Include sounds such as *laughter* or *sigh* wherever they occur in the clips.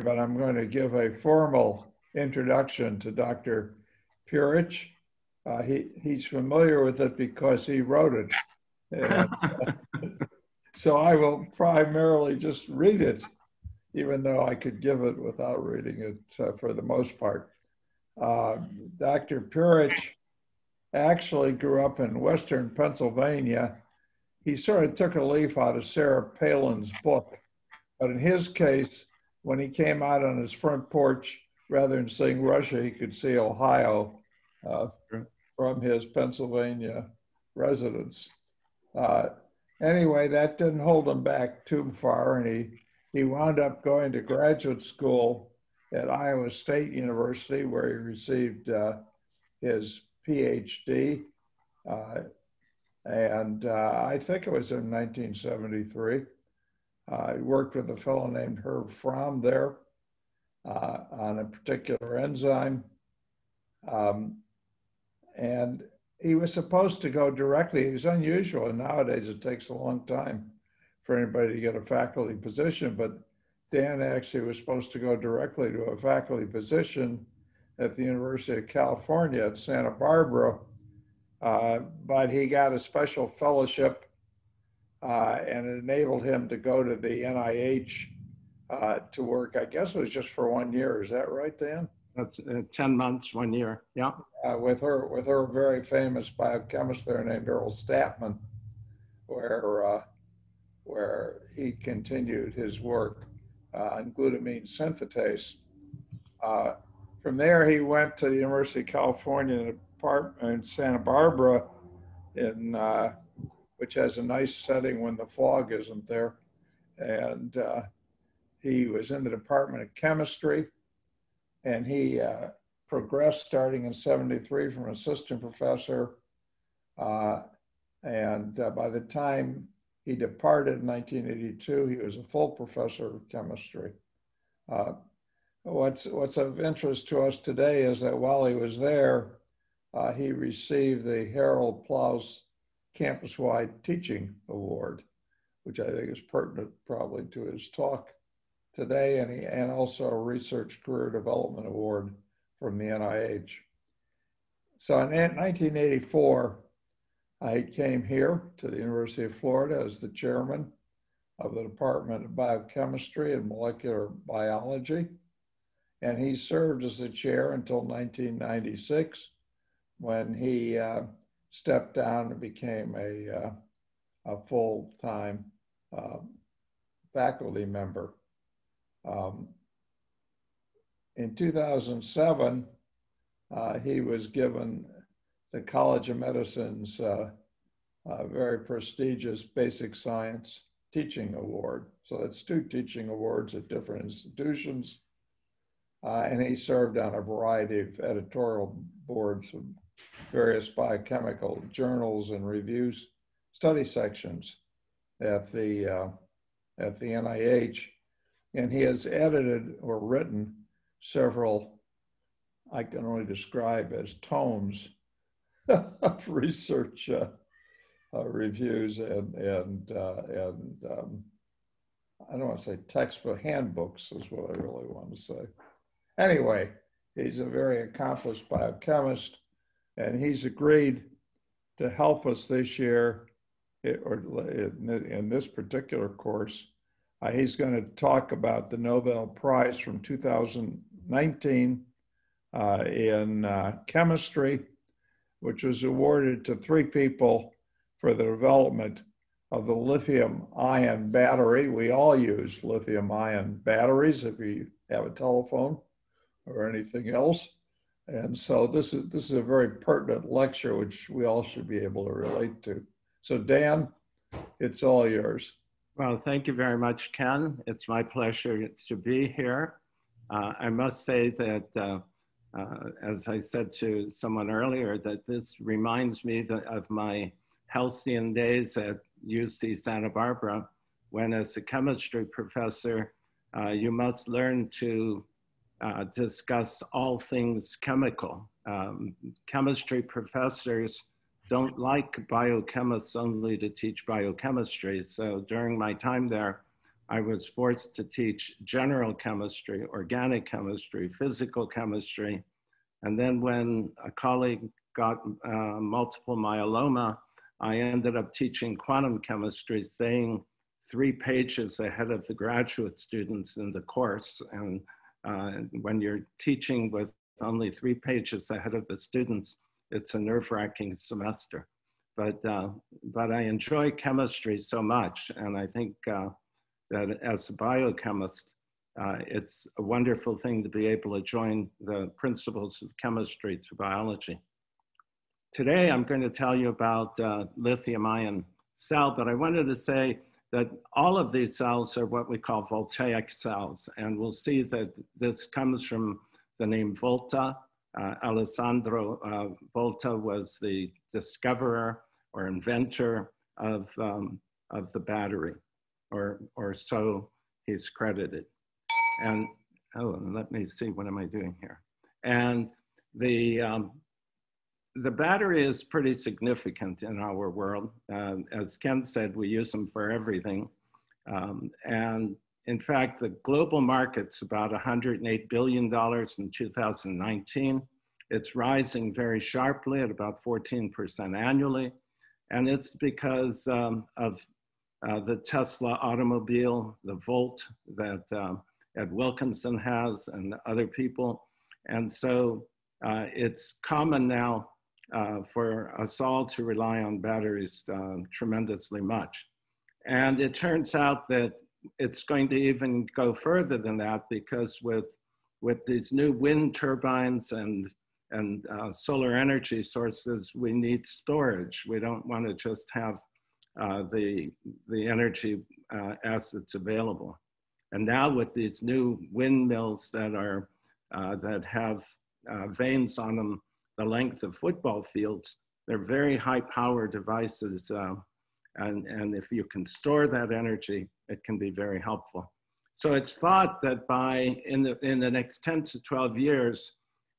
but I'm going to give a formal introduction to Dr. Purich. Uh, he, he's familiar with it because he wrote it. Uh, *laughs* so I will primarily just read it, even though I could give it without reading it uh, for the most part. Uh, Dr. Purich actually grew up in Western Pennsylvania. He sort of took a leaf out of Sarah Palin's book, but in his case, when he came out on his front porch, rather than seeing Russia, he could see Ohio uh, from his Pennsylvania residence. Uh, anyway, that didn't hold him back too far, and he, he wound up going to graduate school at Iowa State University, where he received uh, his PhD. Uh, and uh, I think it was in 1973. I worked with a fellow named Herb Fromm there uh, on a particular enzyme. Um, and he was supposed to go directly. It was unusual, and nowadays it takes a long time for anybody to get a faculty position. But Dan actually was supposed to go directly to a faculty position at the University of California at Santa Barbara, uh, but he got a special fellowship uh, and it enabled him to go to the NIH uh, to work. I guess it was just for one year. Is that right, Dan? That's uh, 10 months, one year. Yeah. Uh, with her, with her very famous biochemist there named Earl Stadtman, where, uh, where he continued his work on glutamine synthetase. from there, he went to the University of California in Santa Barbara in which has a nice setting when the fog isn't there. And uh, he was in the Department of Chemistry and he uh, progressed starting in 73 from assistant professor. Uh, and uh, by the time he departed in 1982, he was a full professor of chemistry. Uh, what's, what's of interest to us today is that while he was there, uh, he received the Harold Plous campus-wide teaching award, which I think is pertinent probably to his talk today, and, he, and also a research career development award from the NIH. So in 1984, I came here to the University of Florida as the chairman of the Department of Biochemistry and Molecular Biology. And he served as the chair until 1996 when he uh, stepped down and became a, uh, a full-time uh, faculty member. Um, in 2007, uh, he was given the College of Medicine's uh, uh, very prestigious Basic Science Teaching Award. So it's two teaching awards at different institutions. Uh, and he served on a variety of editorial boards of various biochemical journals and reviews, study sections at the, uh, at the NIH. And he has edited or written several, I can only describe as tomes *laughs* of research uh, uh, reviews and, and, uh, and um, I don't want to say textbook, handbooks is what I really want to say. Anyway, he's a very accomplished biochemist and he's agreed to help us this year, eh, or in this particular course. Uh, he's going to talk about the Nobel Prize from 2019 uh, in uh, chemistry, which was awarded to three people for the development of the lithium ion battery. We all use lithium ion batteries if you have a telephone or anything else. And so this is this is a very pertinent lecture, which we all should be able to relate to. So Dan, it's all yours. Well, thank you very much, Ken. It's my pleasure to be here. Uh, I must say that, uh, uh, as I said to someone earlier, that this reminds me of my halcyon days at UC Santa Barbara, when as a chemistry professor, uh, you must learn to uh, discuss all things chemical. Um, chemistry professors don't like biochemists only to teach biochemistry. So during my time there, I was forced to teach general chemistry, organic chemistry, physical chemistry. And then when a colleague got uh, multiple myeloma, I ended up teaching quantum chemistry, saying three pages ahead of the graduate students in the course. And uh, when you're teaching with only three pages ahead of the students, it's a nerve wracking semester. But, uh, but I enjoy chemistry so much. And I think uh, that as a biochemist, uh, it's a wonderful thing to be able to join the principles of chemistry to biology. Today, I'm going to tell you about uh, lithium ion cell, but I wanted to say that all of these cells are what we call voltaic cells. And we'll see that this comes from the name Volta. Uh, Alessandro uh, Volta was the discoverer or inventor of, um, of the battery, or, or so he's credited. And, oh, let me see, what am I doing here? And the, um, the battery is pretty significant in our world. Uh, as Ken said, we use them for everything. Um, and in fact, the global market's about $108 billion in 2019. It's rising very sharply at about 14% annually. And it's because um, of uh, the Tesla automobile, the Volt that um, Ed Wilkinson has and other people. And so uh, it's common now uh, for us all to rely on batteries uh, tremendously much. And it turns out that it's going to even go further than that because with, with these new wind turbines and, and uh, solar energy sources, we need storage. We don't want to just have uh, the, the energy uh, as it's available. And now with these new windmills that are, uh, that have vanes on them the length of football fields. They're very high power devices. Uh, and, and if you can store that energy, it can be very helpful. So it's thought that by in the, in the next 10 to 12 years,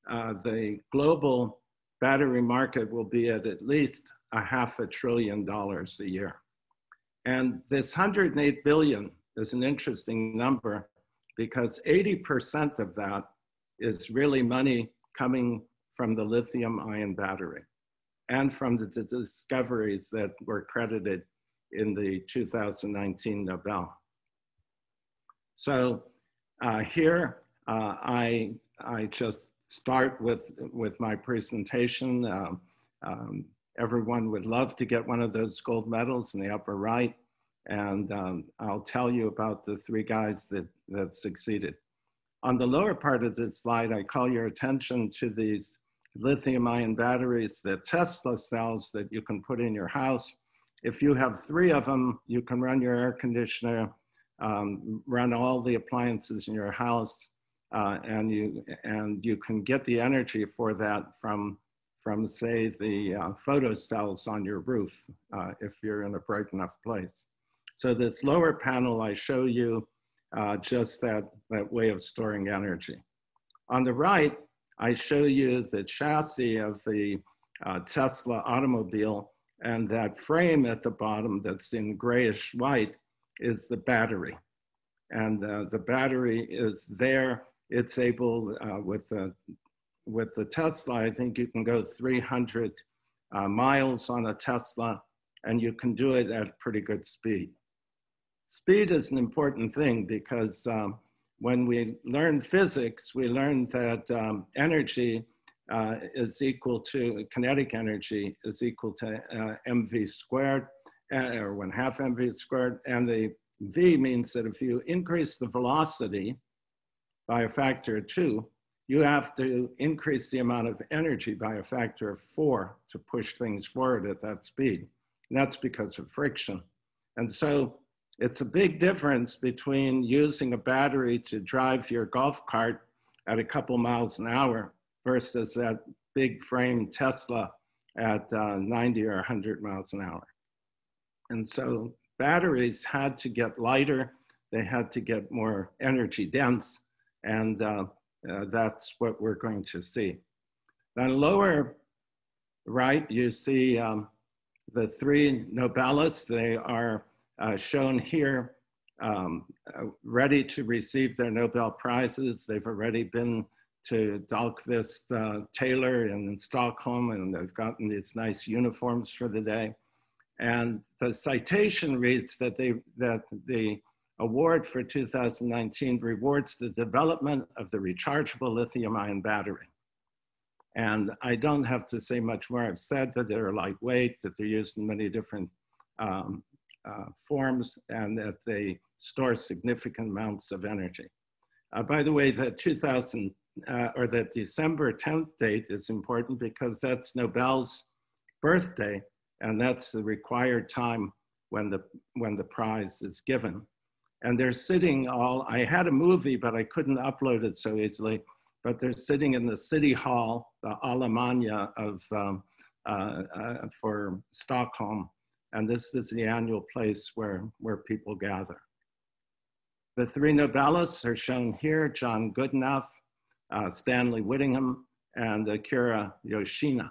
uh, the global battery market will be at at least a half a trillion dollars a year. And this 108 billion is an interesting number because 80% of that is really money coming from the lithium ion battery and from the, the discoveries that were credited in the 2019 Nobel. So uh, here uh, I, I just start with, with my presentation. Um, um, everyone would love to get one of those gold medals in the upper right. And um, I'll tell you about the three guys that, that succeeded. On the lower part of this slide, I call your attention to these lithium ion batteries, the Tesla cells that you can put in your house. If you have three of them, you can run your air conditioner, um, run all the appliances in your house, uh, and, you, and you can get the energy for that from, from say, the uh, photo cells on your roof, uh, if you're in a bright enough place. So this lower panel, I show you uh, just that, that way of storing energy. On the right, I show you the chassis of the uh, Tesla automobile and that frame at the bottom that's in grayish white is the battery. And uh, the battery is there. It's able, uh, with, the, with the Tesla, I think you can go 300 uh, miles on a Tesla and you can do it at pretty good speed. Speed is an important thing because um, when we learn physics, we learn that um, energy uh, is equal to, kinetic energy is equal to uh, mv squared, uh, or one half mv squared. And the v means that if you increase the velocity by a factor of two, you have to increase the amount of energy by a factor of four to push things forward at that speed. And that's because of friction. And so it's a big difference between using a battery to drive your golf cart at a couple miles an hour versus that big frame Tesla at uh, 90 or 100 miles an hour. And so batteries had to get lighter, they had to get more energy dense, and uh, uh, that's what we're going to see. Then lower right, you see um, the three Nobelists. They are uh, shown here um, uh, ready to receive their Nobel Prizes. They've already been to Dahlqvist uh, Taylor in Stockholm, and they've gotten these nice uniforms for the day. And the citation reads that, they, that the award for 2019 rewards the development of the rechargeable lithium ion battery. And I don't have to say much more. I've said that they're lightweight, that they're used in many different um, uh, forms, and that they store significant amounts of energy. Uh, by the way, the 2000 uh, or the December 10th date is important because that's Nobel's birthday, and that's the required time when the when the prize is given. And they're sitting all. I had a movie, but I couldn't upload it so easily. But they're sitting in the city hall, the Allemagne of um, uh, uh, for Stockholm, and this is the annual place where where people gather. The three Nobelists are shown here: John Goodenough, uh, Stanley Whittingham, and Akira Yoshino.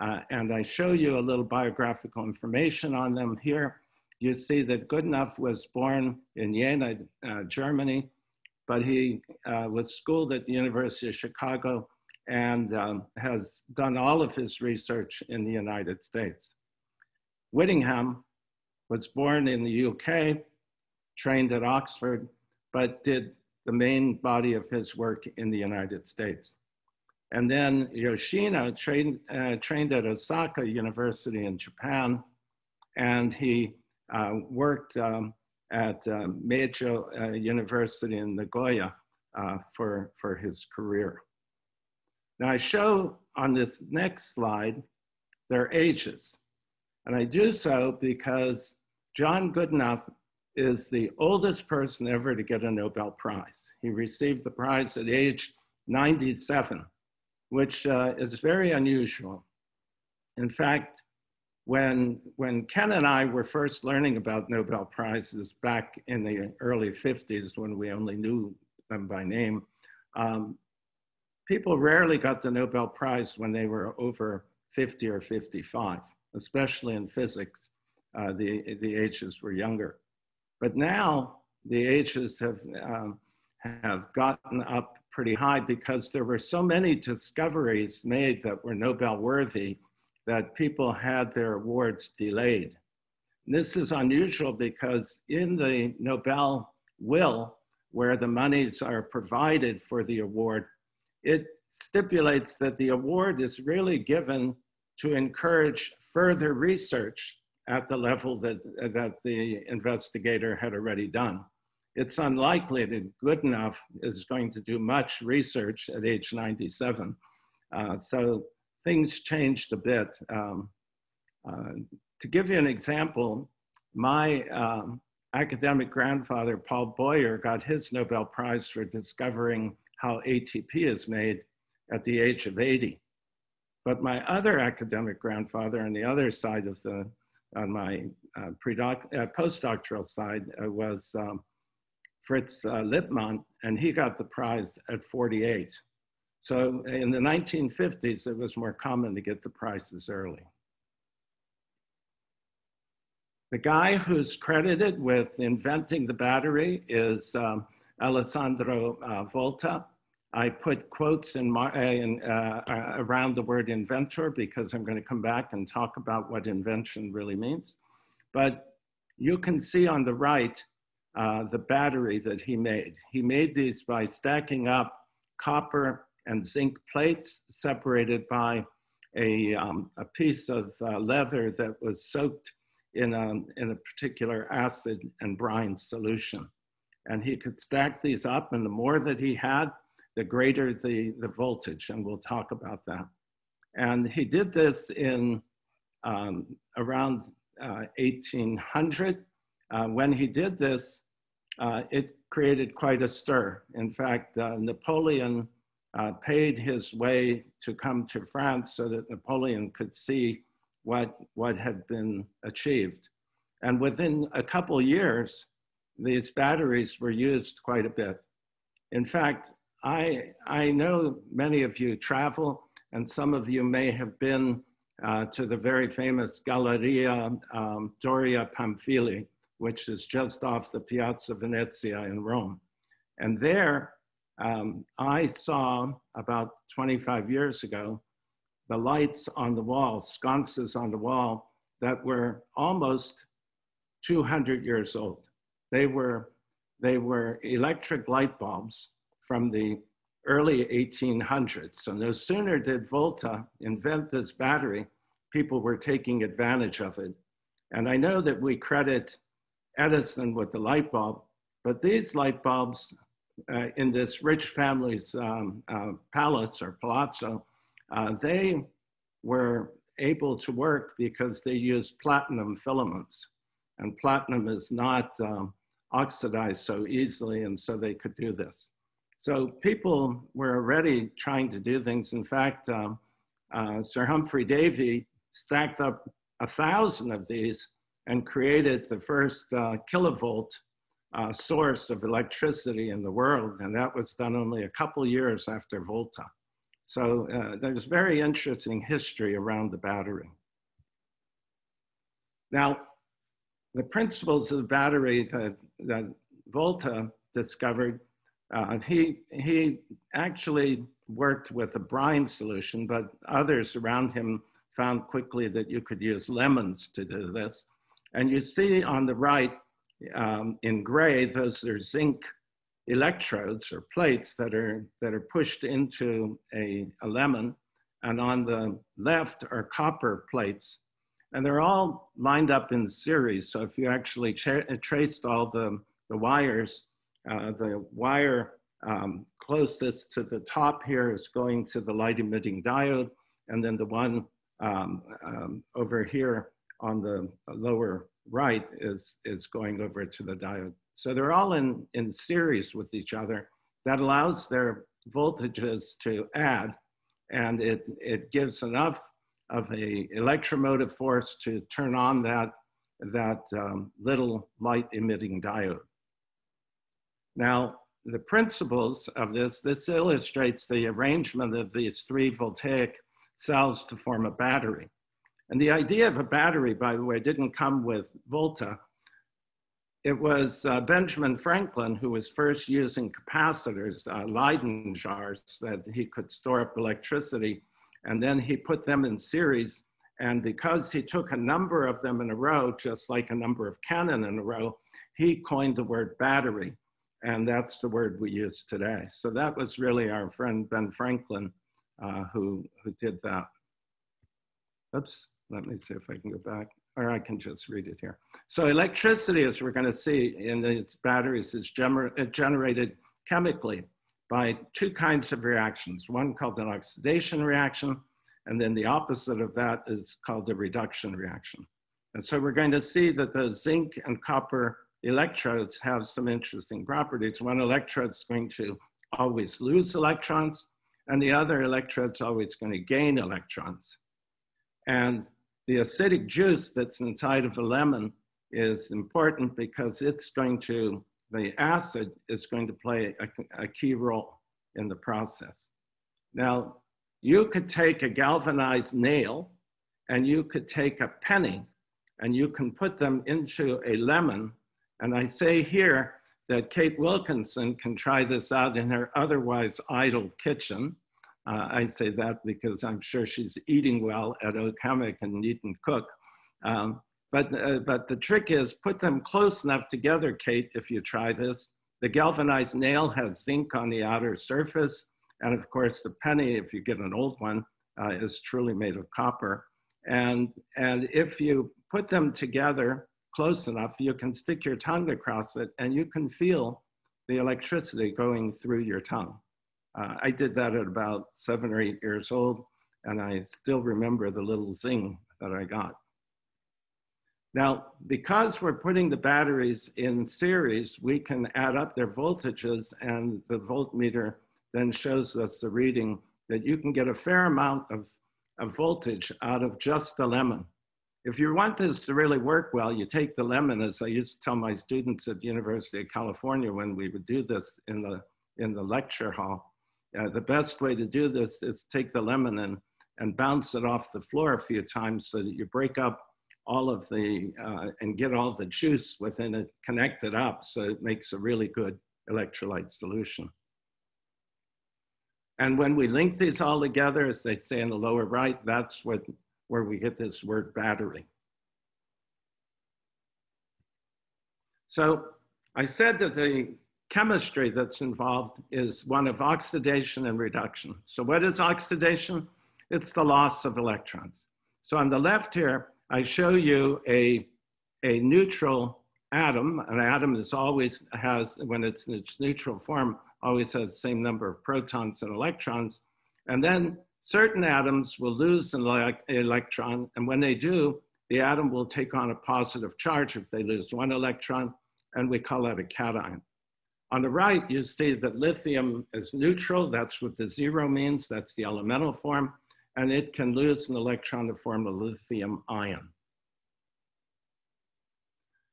Uh, and I show you a little biographical information on them here. You see that Goodenough was born in Jena, uh, Germany, but he uh, was schooled at the University of Chicago and um, has done all of his research in the United States. Whittingham was born in the UK, trained at Oxford, but did the main body of his work in the United States. And then Yoshino trained, uh, trained at Osaka University in Japan, and he uh, worked um, at uh, University in Nagoya uh, for, for his career. Now I show on this next slide their ages. And I do so because John Goodenough is the oldest person ever to get a Nobel Prize. He received the prize at age 97 which uh, is very unusual. In fact, when, when Ken and I were first learning about Nobel Prizes back in the early 50s, when we only knew them by name, um, people rarely got the Nobel Prize when they were over 50 or 55, especially in physics. Uh, the, the ages were younger. But now the ages have, um, have gotten up pretty high because there were so many discoveries made that were Nobel worthy that people had their awards delayed. And this is unusual because in the Nobel will, where the monies are provided for the award, it stipulates that the award is really given to encourage further research at the level that, that the investigator had already done it's unlikely that Goodenough is going to do much research at age 97. Uh, so things changed a bit. Um, uh, to give you an example, my um, academic grandfather, Paul Boyer, got his Nobel Prize for discovering how ATP is made at the age of 80. But my other academic grandfather on the other side of the, on my uh, uh, postdoctoral side uh, was um, Fritz uh, Lipmann, and he got the prize at 48. So in the 1950s, it was more common to get the prizes early. The guy who's credited with inventing the battery is um, Alessandro uh, Volta. I put quotes in my, in, uh, uh, around the word inventor because I'm going to come back and talk about what invention really means. But you can see on the right uh, the battery that he made. He made these by stacking up copper and zinc plates separated by a, um, a piece of uh, leather that was soaked in a, in a particular acid and brine solution. And he could stack these up, and the more that he had, the greater the, the voltage, and we'll talk about that. And he did this in um, around uh, 1800, uh, when he did this, uh, it created quite a stir. In fact, uh, Napoleon uh, paid his way to come to France so that Napoleon could see what, what had been achieved. And within a couple years, these batteries were used quite a bit. In fact, I, I know many of you travel, and some of you may have been uh, to the very famous Galleria um, Doria Pamphili, which is just off the Piazza Venezia in Rome. And there, um, I saw about 25 years ago the lights on the wall, sconces on the wall that were almost 200 years old. They were, they were electric light bulbs from the early 1800s. And no sooner did Volta invent this battery, people were taking advantage of it. And I know that we credit Edison with the light bulb, but these light bulbs uh, in this rich family's um, uh, palace or palazzo, uh, they were able to work because they used platinum filaments. And platinum is not um, oxidized so easily, and so they could do this. So people were already trying to do things. In fact, um, uh, Sir Humphrey Davy stacked up a thousand of these and created the first uh, kilovolt uh, source of electricity in the world. And that was done only a couple years after Volta. So uh, there's very interesting history around the battery. Now, the principles of the battery that, that Volta discovered, uh, he, he actually worked with a brine solution, but others around him found quickly that you could use lemons to do this. And you see on the right um, in gray, those are zinc electrodes or plates that are, that are pushed into a, a lemon. And on the left are copper plates. And they're all lined up in series. So if you actually tra traced all the, the wires, uh, the wire um, closest to the top here is going to the light emitting diode. And then the one um, um, over here on the lower right is, is going over to the diode. So they're all in, in series with each other. That allows their voltages to add and it, it gives enough of a electromotive force to turn on that, that um, little light emitting diode. Now, the principles of this, this illustrates the arrangement of these three voltaic cells to form a battery. And the idea of a battery, by the way, didn't come with Volta. It was uh, Benjamin Franklin who was first using capacitors, uh, Leyden jars, that he could store up electricity. And then he put them in series. And because he took a number of them in a row, just like a number of cannon in a row, he coined the word battery. And that's the word we use today. So that was really our friend Ben Franklin uh, who, who did that. Oops, let me see if I can go back, or I can just read it here. So electricity, as we're going to see in its batteries, is gener generated chemically by two kinds of reactions. One called an oxidation reaction, and then the opposite of that is called the reduction reaction. And so we're going to see that the zinc and copper electrodes have some interesting properties. One electrode is going to always lose electrons, and the other electrode's always going to gain electrons. And the acidic juice that's inside of a lemon is important because it's going to, the acid is going to play a, a key role in the process. Now, you could take a galvanized nail and you could take a penny and you can put them into a lemon. And I say here that Kate Wilkinson can try this out in her otherwise idle kitchen. Uh, I say that because I'm sure she's eating well at Oak and and Cook. Um, but, uh, but the trick is put them close enough together, Kate, if you try this. The galvanized nail has zinc on the outer surface. And of course, the penny, if you get an old one, uh, is truly made of copper. And, and if you put them together close enough, you can stick your tongue across it and you can feel the electricity going through your tongue. Uh, I did that at about seven or eight years old, and I still remember the little zing that I got. Now, because we're putting the batteries in series, we can add up their voltages and the voltmeter then shows us the reading that you can get a fair amount of, of voltage out of just a lemon. If you want this to really work well, you take the lemon, as I used to tell my students at the University of California when we would do this in the, in the lecture hall, uh, the best way to do this is take the lemon and, and bounce it off the floor a few times so that you break up all of the, uh, and get all the juice within it connected up so it makes a really good electrolyte solution. And when we link these all together, as they say in the lower right, that's what, where we get this word battery. So I said that the chemistry that's involved is one of oxidation and reduction. So what is oxidation? It's the loss of electrons. So on the left here, I show you a, a neutral atom. An atom is always has, when it's in its neutral form, always has the same number of protons and electrons. And then certain atoms will lose an electron. And when they do, the atom will take on a positive charge if they lose one electron, and we call that a cation. On the right, you see that lithium is neutral. That's what the zero means. That's the elemental form and it can lose an electron to form a lithium ion.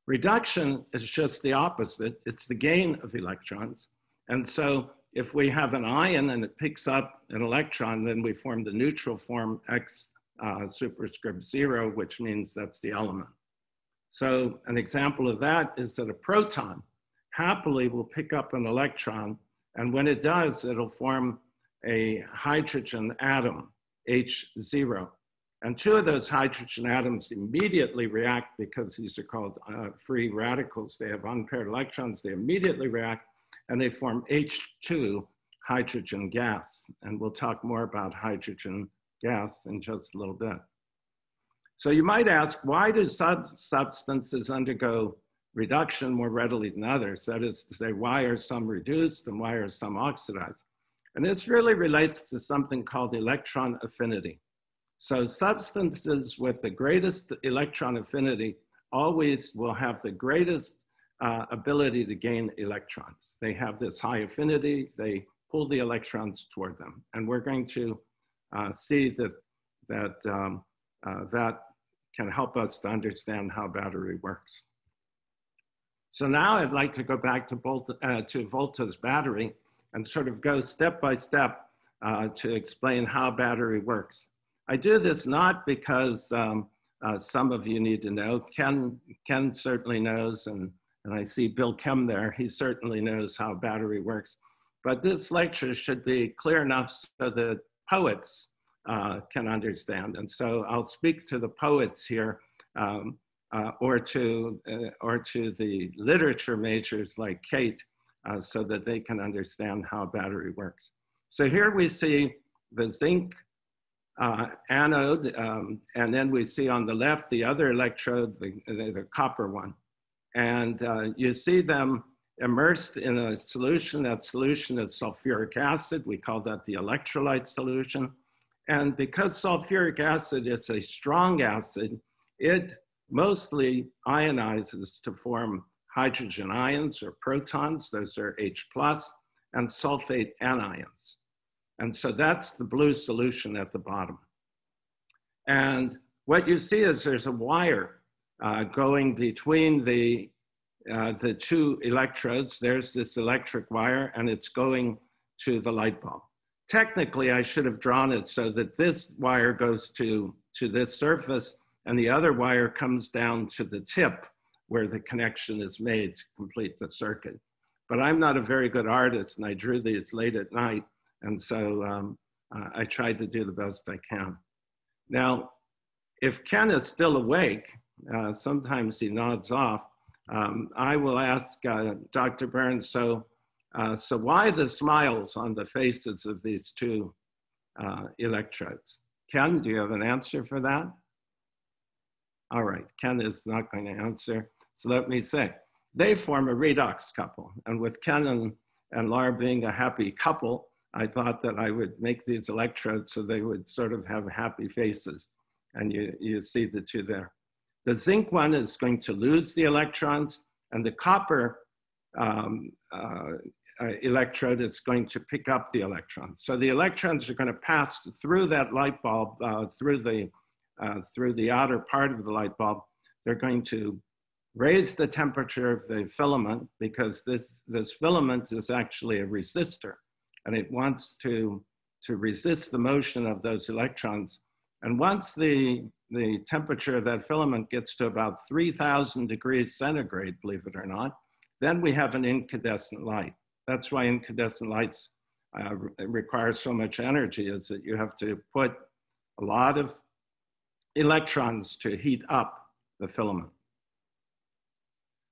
Reduction is just the opposite. It's the gain of electrons. And so if we have an ion and it picks up an electron, then we form the neutral form X uh, superscript zero, which means that's the element. So an example of that is that a proton happily will pick up an electron. And when it does, it'll form a hydrogen atom. H0. And two of those hydrogen atoms immediately react because these are called uh, free radicals. They have unpaired electrons. They immediately react and they form H2 hydrogen gas. And we'll talk more about hydrogen gas in just a little bit. So you might ask, why do sub substances undergo reduction more readily than others? That is to say, why are some reduced and why are some oxidized? And this really relates to something called electron affinity. So substances with the greatest electron affinity always will have the greatest uh, ability to gain electrons. They have this high affinity, they pull the electrons toward them. And we're going to uh, see that, that, um, uh, that can help us to understand how battery works. So now I'd like to go back to, uh, to Volta's battery and sort of go step by step uh, to explain how battery works. I do this not because um, uh, some of you need to know. Ken, Ken certainly knows, and, and I see Bill Kem there. He certainly knows how battery works. But this lecture should be clear enough so that poets uh, can understand. And so I'll speak to the poets here um, uh, or, to, uh, or to the literature majors like Kate uh, so that they can understand how battery works. So here we see the zinc uh, anode, um, and then we see on the left the other electrode, the, the, the copper one. And uh, you see them immersed in a solution. That solution is sulfuric acid. We call that the electrolyte solution. And because sulfuric acid is a strong acid, it mostly ionizes to form hydrogen ions or protons, those are H plus, and sulfate anions. And so that's the blue solution at the bottom. And what you see is there's a wire uh, going between the, uh, the two electrodes. There's this electric wire and it's going to the light bulb. Technically, I should have drawn it so that this wire goes to, to this surface and the other wire comes down to the tip where the connection is made to complete the circuit. But I'm not a very good artist and I drew these late at night. And so um, uh, I tried to do the best I can. Now, if Ken is still awake, uh, sometimes he nods off, um, I will ask uh, Dr. Burns, so, uh, so why the smiles on the faces of these two uh, electrodes? Ken, do you have an answer for that? All right, Ken is not going to answer. So let me say, they form a redox couple. And with Ken and, and Laura being a happy couple, I thought that I would make these electrodes so they would sort of have happy faces. And you, you see the two there. The zinc one is going to lose the electrons, and the copper um, uh, uh, electrode is going to pick up the electrons. So the electrons are going to pass through that light bulb, uh, through, the, uh, through the outer part of the light bulb. They're going to raise the temperature of the filament because this, this filament is actually a resistor and it wants to, to resist the motion of those electrons And once the, the temperature of that filament gets to about 3000 degrees centigrade, believe it or not, then we have an incandescent light. That's why incandescent lights uh, require so much energy is that you have to put a lot of electrons to heat up the filament.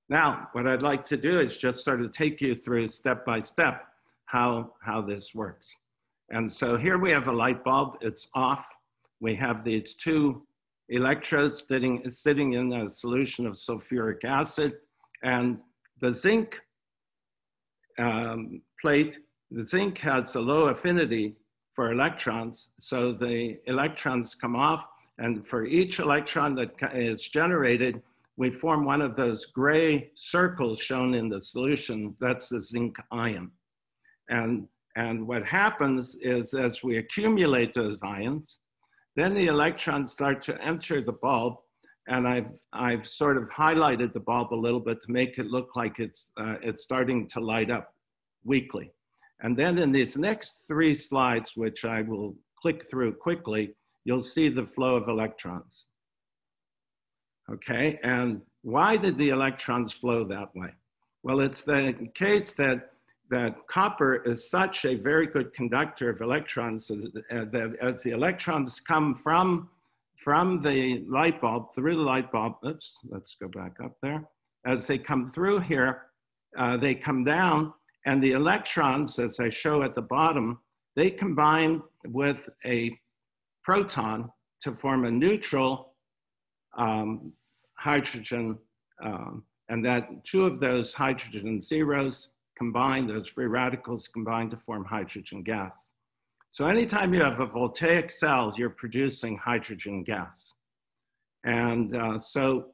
Now, what I'd like to do is just sort of take you through step by step how, how this works. And so here we have a light bulb, it's off. We have these two electrodes sitting, sitting in a solution of sulfuric acid and the zinc um, plate, the zinc has a low affinity for electrons. So the electrons come off and for each electron that is generated, we form one of those gray circles shown in the solution. That's the zinc ion. And, and what happens is as we accumulate those ions, then the electrons start to enter the bulb. And I've, I've sort of highlighted the bulb a little bit to make it look like it's, uh, it's starting to light up weakly. And then in these next three slides, which I will click through quickly, you'll see the flow of electrons. Okay, and why did the electrons flow that way? Well, it's the case that, that copper is such a very good conductor of electrons that as the electrons come from, from the light bulb, through the light bulb, oops, let's go back up there. As they come through here, uh, they come down and the electrons, as I show at the bottom, they combine with a proton to form a neutral um, hydrogen, um, and that two of those hydrogen zeros combine, those free radicals combine to form hydrogen gas. So anytime you have a voltaic cell, you're producing hydrogen gas. And uh, so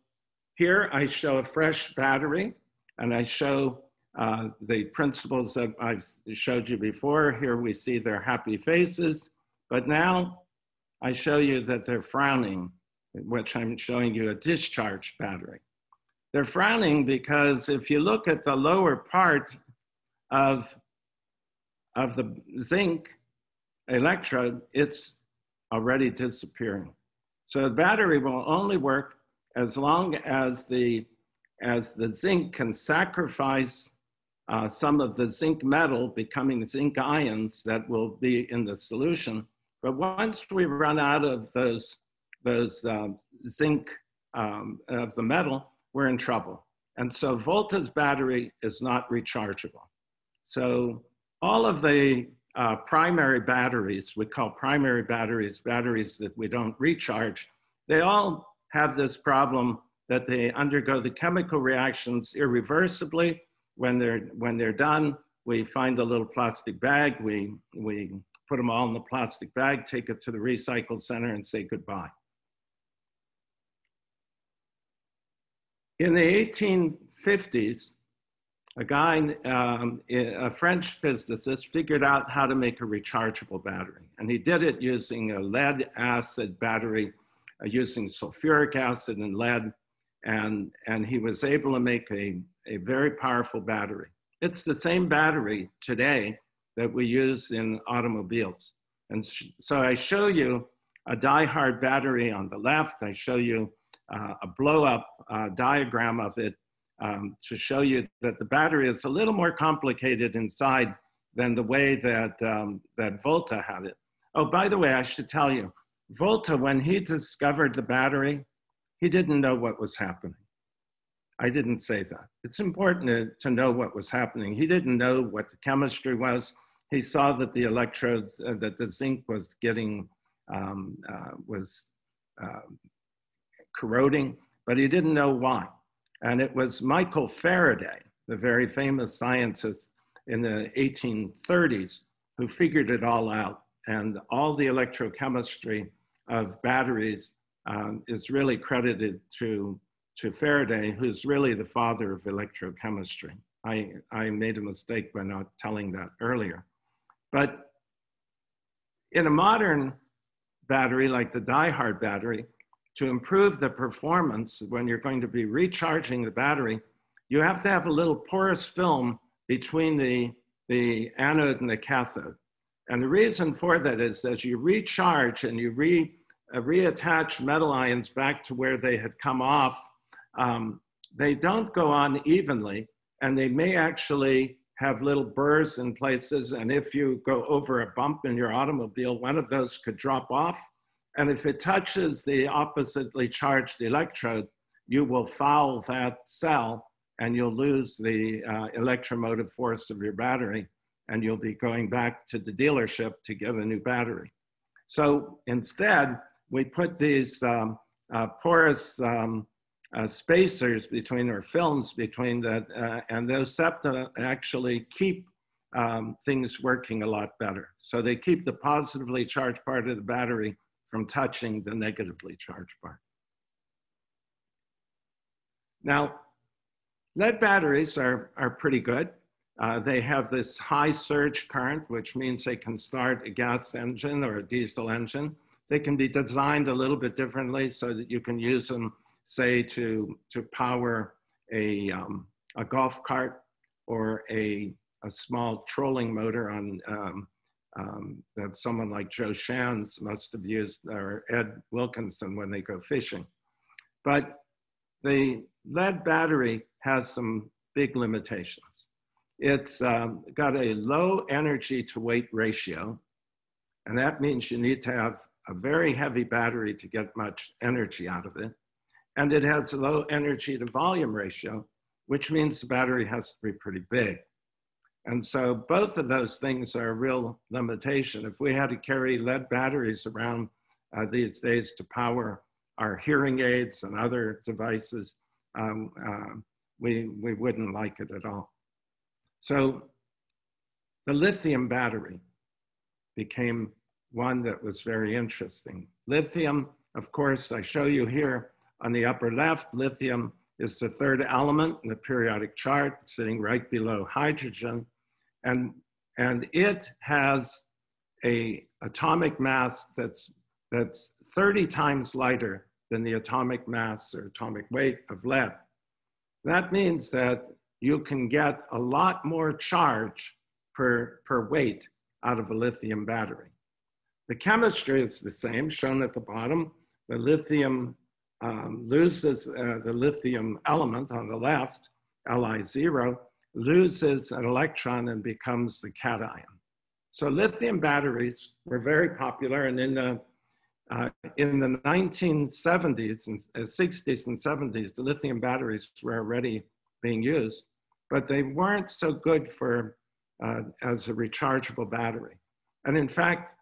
here I show a fresh battery, and I show uh, the principles that I've showed you before. Here we see their happy faces, but now I show you that they're frowning, which I'm showing you a discharge battery. They're frowning because if you look at the lower part of, of the zinc electrode, it's already disappearing. So the battery will only work as long as the, as the zinc can sacrifice uh, some of the zinc metal becoming zinc ions that will be in the solution. But once we run out of those, those um, zinc um, of the metal, we're in trouble. And so Volta's battery is not rechargeable. So all of the uh, primary batteries, we call primary batteries, batteries that we don't recharge, they all have this problem that they undergo the chemical reactions irreversibly when they're, when they're done, we find a little plastic bag, we, we put them all in the plastic bag, take it to the recycle center and say goodbye. In the 1850s, a guy, um, a French physicist, figured out how to make a rechargeable battery. And he did it using a lead acid battery, uh, using sulfuric acid and lead. And, and he was able to make a a very powerful battery. It's the same battery today that we use in automobiles. And so I show you a die-hard battery on the left. I show you uh, a blow-up uh, diagram of it um, to show you that the battery is a little more complicated inside than the way that, um, that Volta had it. Oh, by the way, I should tell you, Volta, when he discovered the battery, he didn't know what was happening. I didn't say that. It's important to, to know what was happening. He didn't know what the chemistry was. He saw that the electrodes, uh, that the zinc was getting, um, uh, was uh, corroding, but he didn't know why. And it was Michael Faraday, the very famous scientist in the 1830s, who figured it all out. And all the electrochemistry of batteries um, is really credited to to Faraday, who's really the father of electrochemistry. I, I made a mistake by not telling that earlier. But in a modern battery like the die-hard battery, to improve the performance when you're going to be recharging the battery, you have to have a little porous film between the, the anode and the cathode. And the reason for that is as you recharge and you re, uh, reattach metal ions back to where they had come off, um, they don't go on evenly, and they may actually have little burrs in places. And if you go over a bump in your automobile, one of those could drop off. And if it touches the oppositely charged electrode, you will foul that cell and you'll lose the uh, electromotive force of your battery and you'll be going back to the dealership to get a new battery. So instead, we put these um, uh, porous um, uh, spacers between or films between that, uh, and those septa actually keep um, things working a lot better. So they keep the positively charged part of the battery from touching the negatively charged part. Now, lead batteries are, are pretty good. Uh, they have this high surge current, which means they can start a gas engine or a diesel engine. They can be designed a little bit differently so that you can use them, say, to, to power a, um, a golf cart or a, a small trolling motor on um, um, that someone like Joe Shands must have used, or Ed Wilkinson when they go fishing. But the lead battery has some big limitations. It's um, got a low energy to weight ratio, and that means you need to have a very heavy battery to get much energy out of it. And it has a low energy to volume ratio, which means the battery has to be pretty big. And so both of those things are a real limitation. If we had to carry lead batteries around uh, these days to power our hearing aids and other devices, um, uh, we, we wouldn't like it at all. So the lithium battery became one that was very interesting. Lithium, of course, I show you here on the upper left, lithium is the third element in the periodic chart, sitting right below hydrogen. And, and it has a atomic mass that's that's 30 times lighter than the atomic mass or atomic weight of lead. That means that you can get a lot more charge per, per weight out of a lithium battery. The chemistry is the same, shown at the bottom. The lithium um, loses, uh, the lithium element on the left, Li0, loses an electron and becomes the cation. So lithium batteries were very popular and in the uh, in the 1970s and uh, 60s and 70s, the lithium batteries were already being used, but they weren't so good for uh, as a rechargeable battery. And in fact,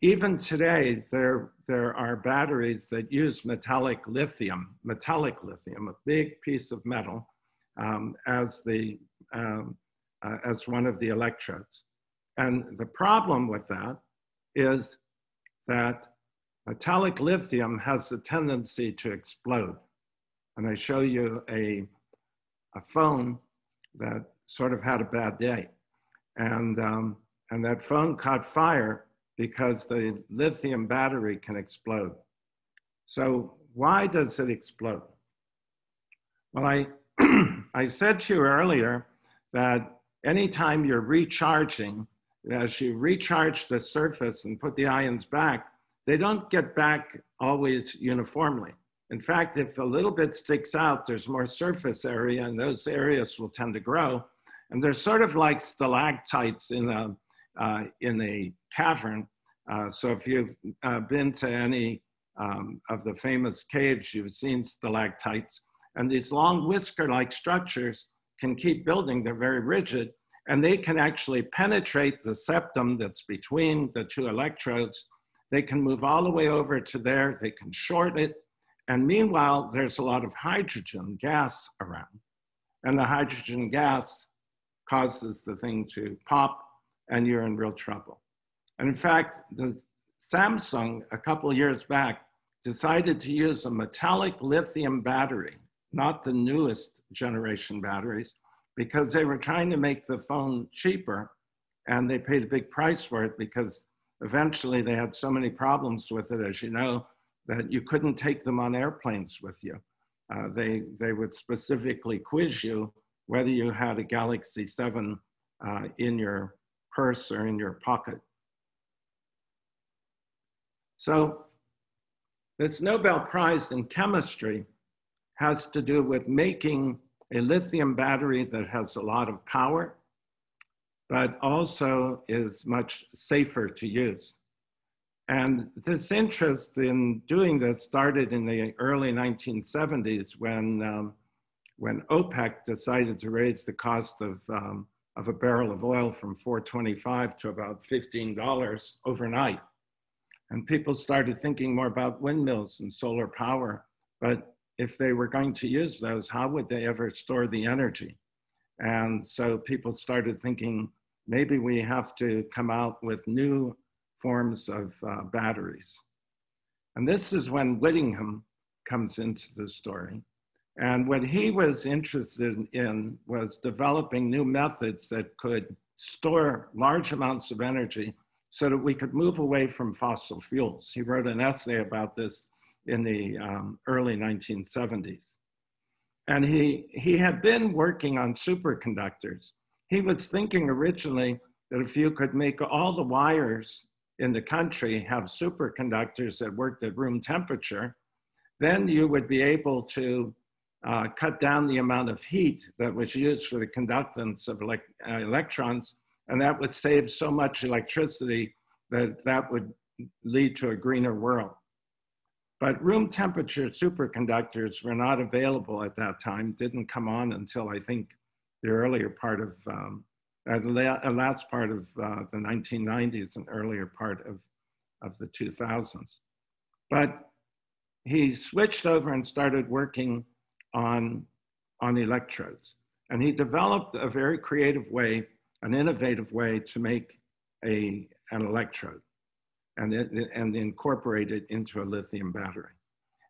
even today, there, there are batteries that use metallic lithium, metallic lithium, a big piece of metal, um, as, the, um, uh, as one of the electrodes. And the problem with that is that Metallic lithium has a tendency to explode. And I show you a, a phone that sort of had a bad day. And, um, and that phone caught fire because the lithium battery can explode. So why does it explode? Well, I, *clears throat* I said to you earlier that anytime you're recharging, as you recharge the surface and put the ions back, they don't get back always uniformly. In fact, if a little bit sticks out, there's more surface area and those areas will tend to grow. And they're sort of like stalactites in a, uh, in a cavern. Uh, so if you've uh, been to any um, of the famous caves, you've seen stalactites. And these long whisker-like structures can keep building. They're very rigid. And they can actually penetrate the septum that's between the two electrodes they can move all the way over to there, they can short it. And meanwhile, there's a lot of hydrogen gas around. And the hydrogen gas causes the thing to pop and you're in real trouble. And in fact, the Samsung a couple years back decided to use a metallic lithium battery, not the newest generation batteries, because they were trying to make the phone cheaper and they paid a big price for it because eventually they had so many problems with it, as you know, that you couldn't take them on airplanes with you. Uh, they, they would specifically quiz you whether you had a Galaxy 7 uh, in your purse or in your pocket. So This Nobel Prize in chemistry has to do with making a lithium battery that has a lot of power, but also is much safer to use. And this interest in doing this started in the early 1970s when, um, when OPEC decided to raise the cost of, um, of a barrel of oil from 425 to about $15 overnight. And people started thinking more about windmills and solar power. But if they were going to use those, how would they ever store the energy? And so people started thinking maybe we have to come out with new forms of uh, batteries. And this is when Whittingham comes into the story. And what he was interested in was developing new methods that could store large amounts of energy so that we could move away from fossil fuels. He wrote an essay about this in the um, early 1970s. And he, he had been working on superconductors. He was thinking originally that if you could make all the wires in the country have superconductors that worked at room temperature, then you would be able to uh, cut down the amount of heat that was used for the conductance of uh, electrons, and that would save so much electricity that that would lead to a greener world. But room temperature superconductors were not available at that time, didn't come on until I think the earlier part of um, uh, the last part of uh, the 1990s and earlier part of, of the 2000s. But he switched over and started working on, on electrodes. And he developed a very creative way, an innovative way to make a, an electrode and, and incorporate it into a lithium battery.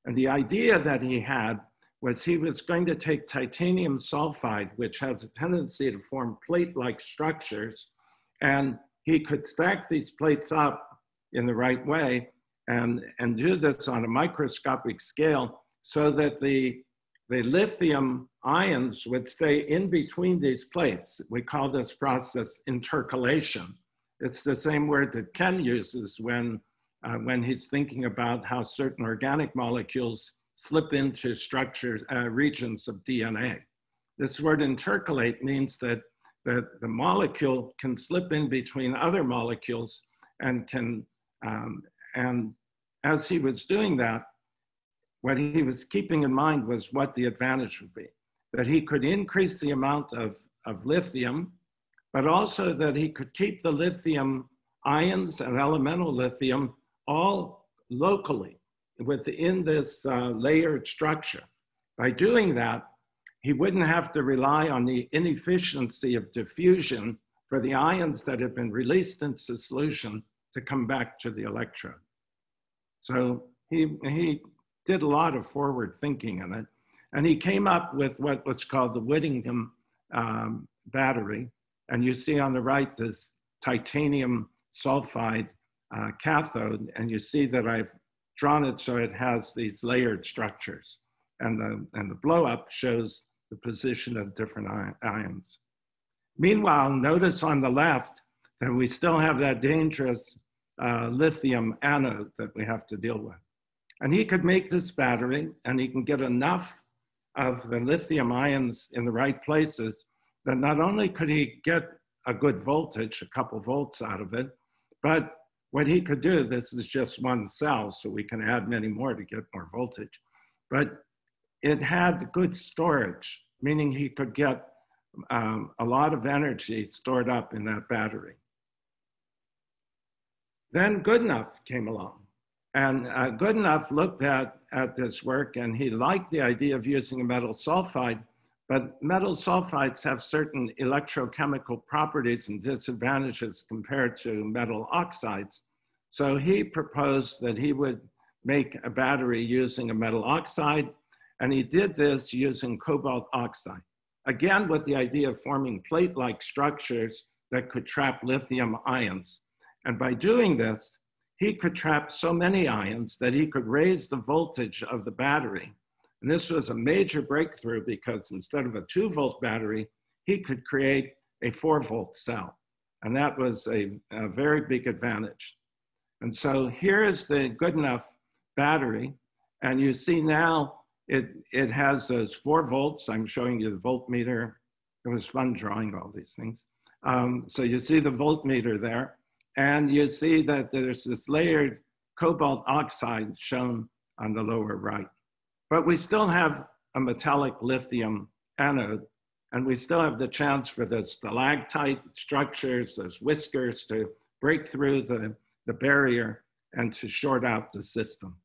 And the idea that he had was he was going to take titanium sulfide, which has a tendency to form plate-like structures, and he could stack these plates up in the right way and, and do this on a microscopic scale so that the, the lithium ions would stay in between these plates. We call this process intercalation. It's the same word that Ken uses when, uh, when he's thinking about how certain organic molecules slip into structures, uh, regions of DNA. This word intercalate means that, that the molecule can slip in between other molecules and can, um, and as he was doing that, what he was keeping in mind was what the advantage would be. That he could increase the amount of, of lithium, but also that he could keep the lithium ions and elemental lithium all locally within this uh, layered structure. By doing that, he wouldn't have to rely on the inefficiency of diffusion for the ions that had been released into solution to come back to the electrode. So he, he did a lot of forward thinking in it. And he came up with what was called the Whittingham um, battery. And you see on the right this titanium sulfide uh, cathode. And you see that I've drawn it so it has these layered structures. And the, and the blow up shows the position of different ions. Meanwhile, notice on the left that we still have that dangerous uh, lithium anode that we have to deal with. And he could make this battery and he can get enough of the lithium ions in the right places that not only could he get a good voltage, a couple volts out of it, but what he could do, this is just one cell, so we can add many more to get more voltage, but it had good storage, meaning he could get um, a lot of energy stored up in that battery. Then Goodenough came along. And uh, Goodenough looked at, at this work and he liked the idea of using a metal sulfide, but metal sulfides have certain electrochemical properties and disadvantages compared to metal oxides. So he proposed that he would make a battery using a metal oxide, and he did this using cobalt oxide. Again, with the idea of forming plate-like structures that could trap lithium ions. And by doing this, he could trap so many ions that he could raise the voltage of the battery. And this was a major breakthrough because instead of a two volt battery, he could create a four volt cell. And that was a, a very big advantage. And so here is the Goodenough battery. And you see now it, it has those four volts. I'm showing you the voltmeter. It was fun drawing all these things. Um, so you see the voltmeter there. And you see that there's this layered cobalt oxide shown on the lower right. But we still have a metallic lithium anode, and we still have the chance for the stalactite structures, those whiskers to break through the, the barrier and to short out the system.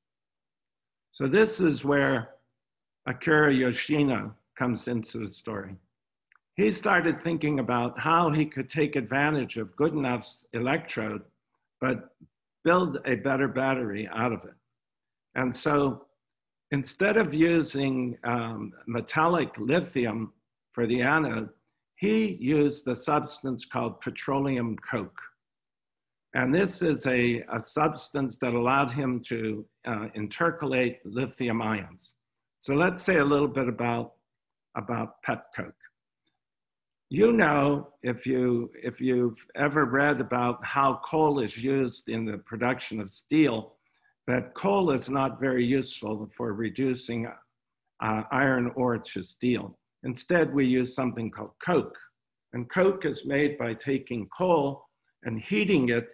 So this is where Akira Yoshino comes into the story. He started thinking about how he could take advantage of Goodenough's electrode, but build a better battery out of it. And so instead of using um, metallic lithium for the anode, he used the substance called petroleum coke. And this is a, a substance that allowed him to uh, intercalate lithium ions. So let's say a little bit about, about pet coke. You know, if, you, if you've ever read about how coal is used in the production of steel, that coal is not very useful for reducing uh, iron ore to steel. Instead, we use something called coke. And coke is made by taking coal and heating it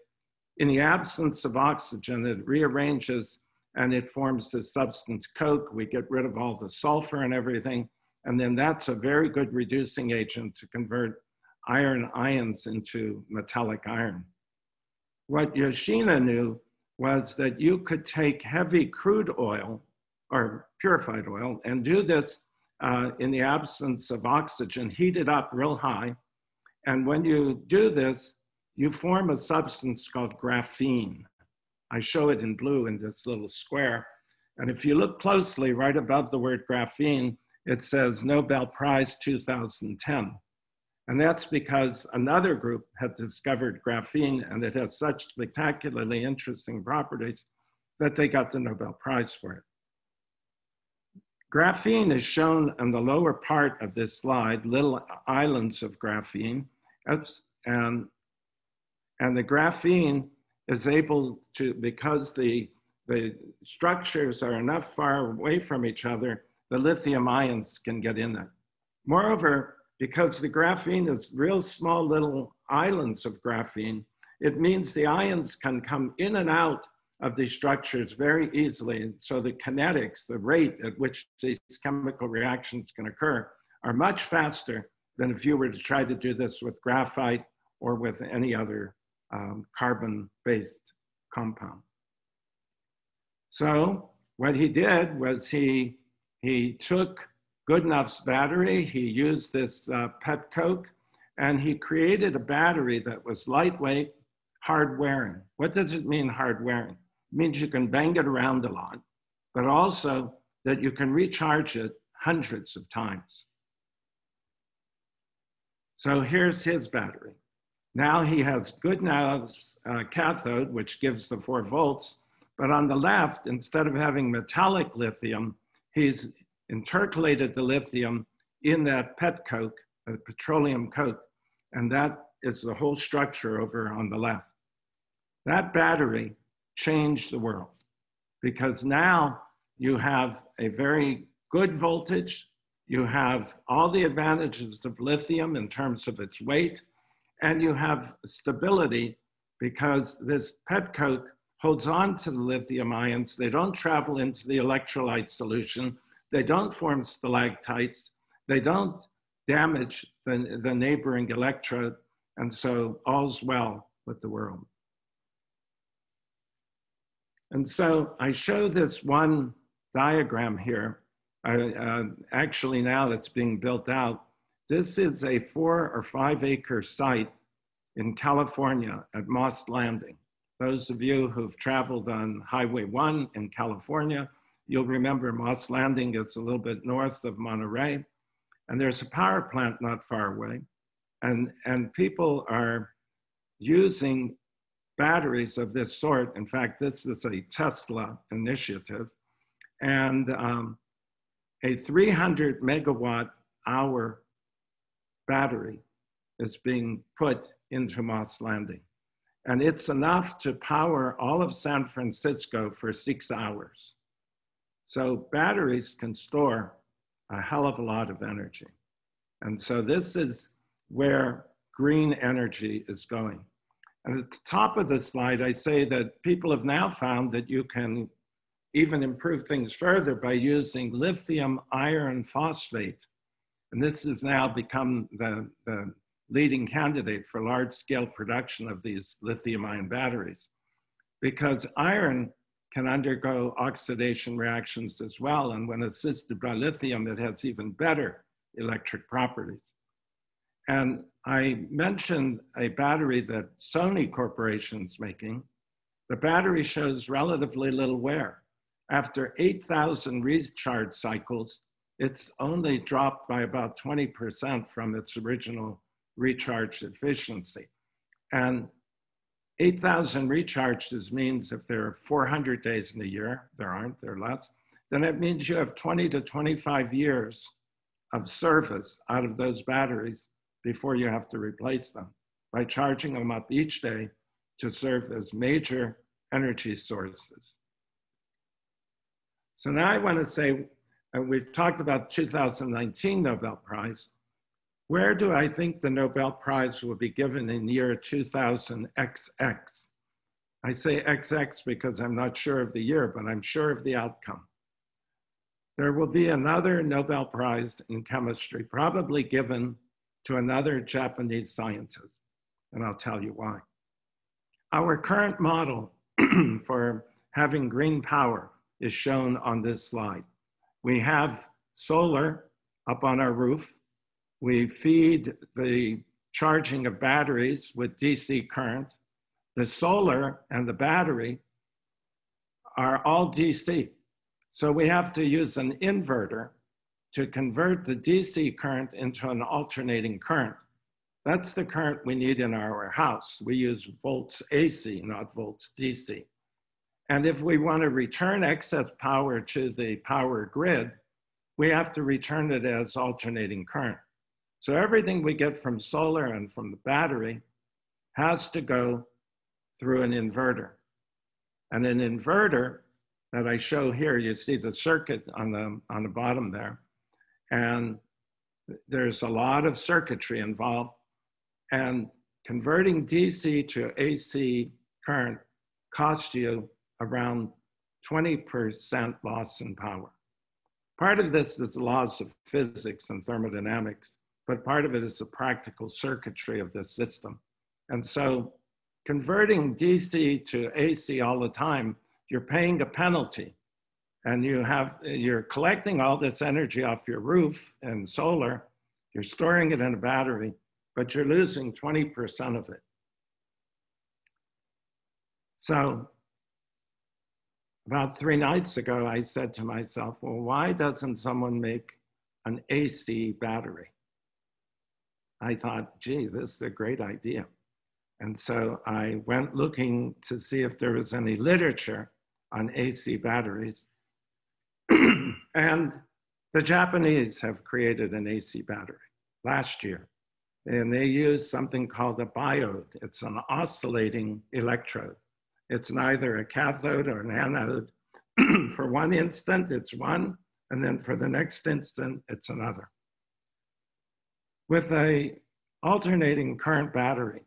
in the absence of oxygen, it rearranges and it forms this substance coke. We get rid of all the sulfur and everything. And then that's a very good reducing agent to convert iron ions into metallic iron. What Yoshino knew was that you could take heavy crude oil or purified oil and do this uh, in the absence of oxygen, heat it up real high. And when you do this, you form a substance called graphene. I show it in blue in this little square. And if you look closely, right above the word graphene, it says Nobel Prize 2010. And that's because another group had discovered graphene and it has such spectacularly interesting properties that they got the Nobel Prize for it. Graphene is shown in the lower part of this slide, little islands of graphene. And and the graphene is able to, because the, the structures are enough far away from each other, the lithium ions can get in it. Moreover, because the graphene is real small little islands of graphene, it means the ions can come in and out of these structures very easily. And So the kinetics, the rate at which these chemical reactions can occur, are much faster than if you were to try to do this with graphite or with any other um, carbon-based compound. So what he did was he, he took Goodenough's battery, he used this uh, pet coke, and he created a battery that was lightweight, hard wearing. What does it mean hard wearing? It means you can bang it around a lot, but also that you can recharge it hundreds of times. So here's his battery. Now he has Goodenough's uh, cathode, which gives the four volts, but on the left, instead of having metallic lithium, he's intercalated the lithium in that pet coke, a petroleum coke, and that is the whole structure over on the left. That battery changed the world because now you have a very good voltage, you have all the advantages of lithium in terms of its weight, and you have stability because this pet coke holds on to the lithium ions. They don't travel into the electrolyte solution. They don't form stalactites. They don't damage the, the neighboring electrode. And so all's well with the world. And so I show this one diagram here. uh, actually now it's being built out this is a four or five acre site in California at Moss Landing. Those of you who've traveled on Highway 1 in California, you'll remember Moss Landing is a little bit north of Monterey. And there's a power plant not far away. And, and people are using batteries of this sort. In fact, this is a Tesla initiative. And um, a 300 megawatt hour battery is being put into Moss Landing. And it's enough to power all of San Francisco for six hours. So batteries can store a hell of a lot of energy. And so this is where green energy is going. And at the top of the slide, I say that people have now found that you can even improve things further by using lithium iron phosphate. And this has now become the, the leading candidate for large scale production of these lithium ion batteries because iron can undergo oxidation reactions as well. And when assisted by lithium, it has even better electric properties. And I mentioned a battery that Sony Corporation's making. The battery shows relatively little wear. After 8,000 recharge cycles, it's only dropped by about 20% from its original recharge efficiency. And 8,000 recharges means if there are 400 days in a year, there aren't, there are less, then it means you have 20 to 25 years of service out of those batteries before you have to replace them by charging them up each day to serve as major energy sources. So now I want to say, uh, we've talked about 2019 Nobel Prize. Where do I think the Nobel Prize will be given in year 2000XX? I say XX because I'm not sure of the year, but I'm sure of the outcome. There will be another Nobel Prize in chemistry, probably given to another Japanese scientist, and I'll tell you why. Our current model *clears throat* for having green power is shown on this slide. We have solar up on our roof we feed the charging of batteries with DC current. The solar and the battery are all DC. So we have to use an inverter to convert the DC current into an alternating current. That's the current we need in our house. We use volts AC, not volts DC. And if we want to return excess power to the power grid, we have to return it as alternating current. So everything we get from solar and from the battery has to go through an inverter. And an inverter that I show here, you see the circuit on the, on the bottom there. And there's a lot of circuitry involved. And converting DC to AC current costs you around 20% loss in power. Part of this is laws of physics and thermodynamics but part of it is the practical circuitry of the system. And so converting DC to AC all the time, you're paying a penalty and you have, you're collecting all this energy off your roof and solar, you're storing it in a battery, but you're losing 20% of it. So about three nights ago, I said to myself, well, why doesn't someone make an AC battery? I thought, gee, this is a great idea. And so I went looking to see if there was any literature on AC batteries. *clears throat* and the Japanese have created an AC battery last year. And they use something called a biode. It's an oscillating electrode. It's neither a cathode or an anode. *clears throat* for one instant, it's one, and then for the next instant, it's another. With a alternating current battery,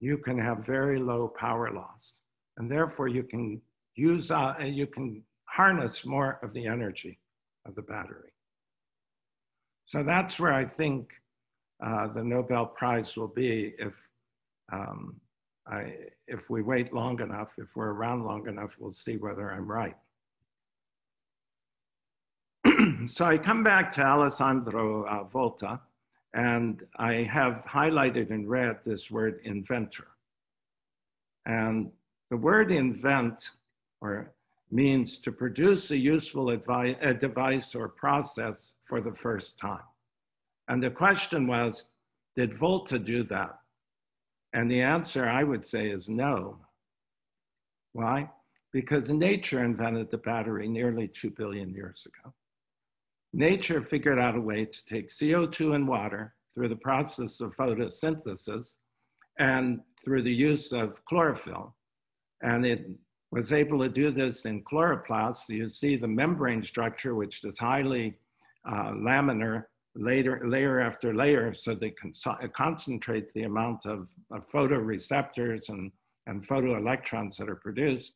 you can have very low power loss. And therefore you can use, uh, you can harness more of the energy of the battery. So that's where I think uh, the Nobel Prize will be if, um, I, if we wait long enough, if we're around long enough, we'll see whether I'm right. *clears throat* so I come back to Alessandro uh, Volta, and I have highlighted in red this word inventor. And the word invent or means to produce a useful a device or process for the first time. And the question was, did Volta do that? And the answer I would say is no. Why? Because nature invented the battery nearly 2 billion years ago nature figured out a way to take CO2 and water through the process of photosynthesis and through the use of chlorophyll. And it was able to do this in chloroplasts. You see the membrane structure, which is highly uh, laminar, later, layer after layer, so they can concentrate the amount of, of photoreceptors and, and photoelectrons that are produced.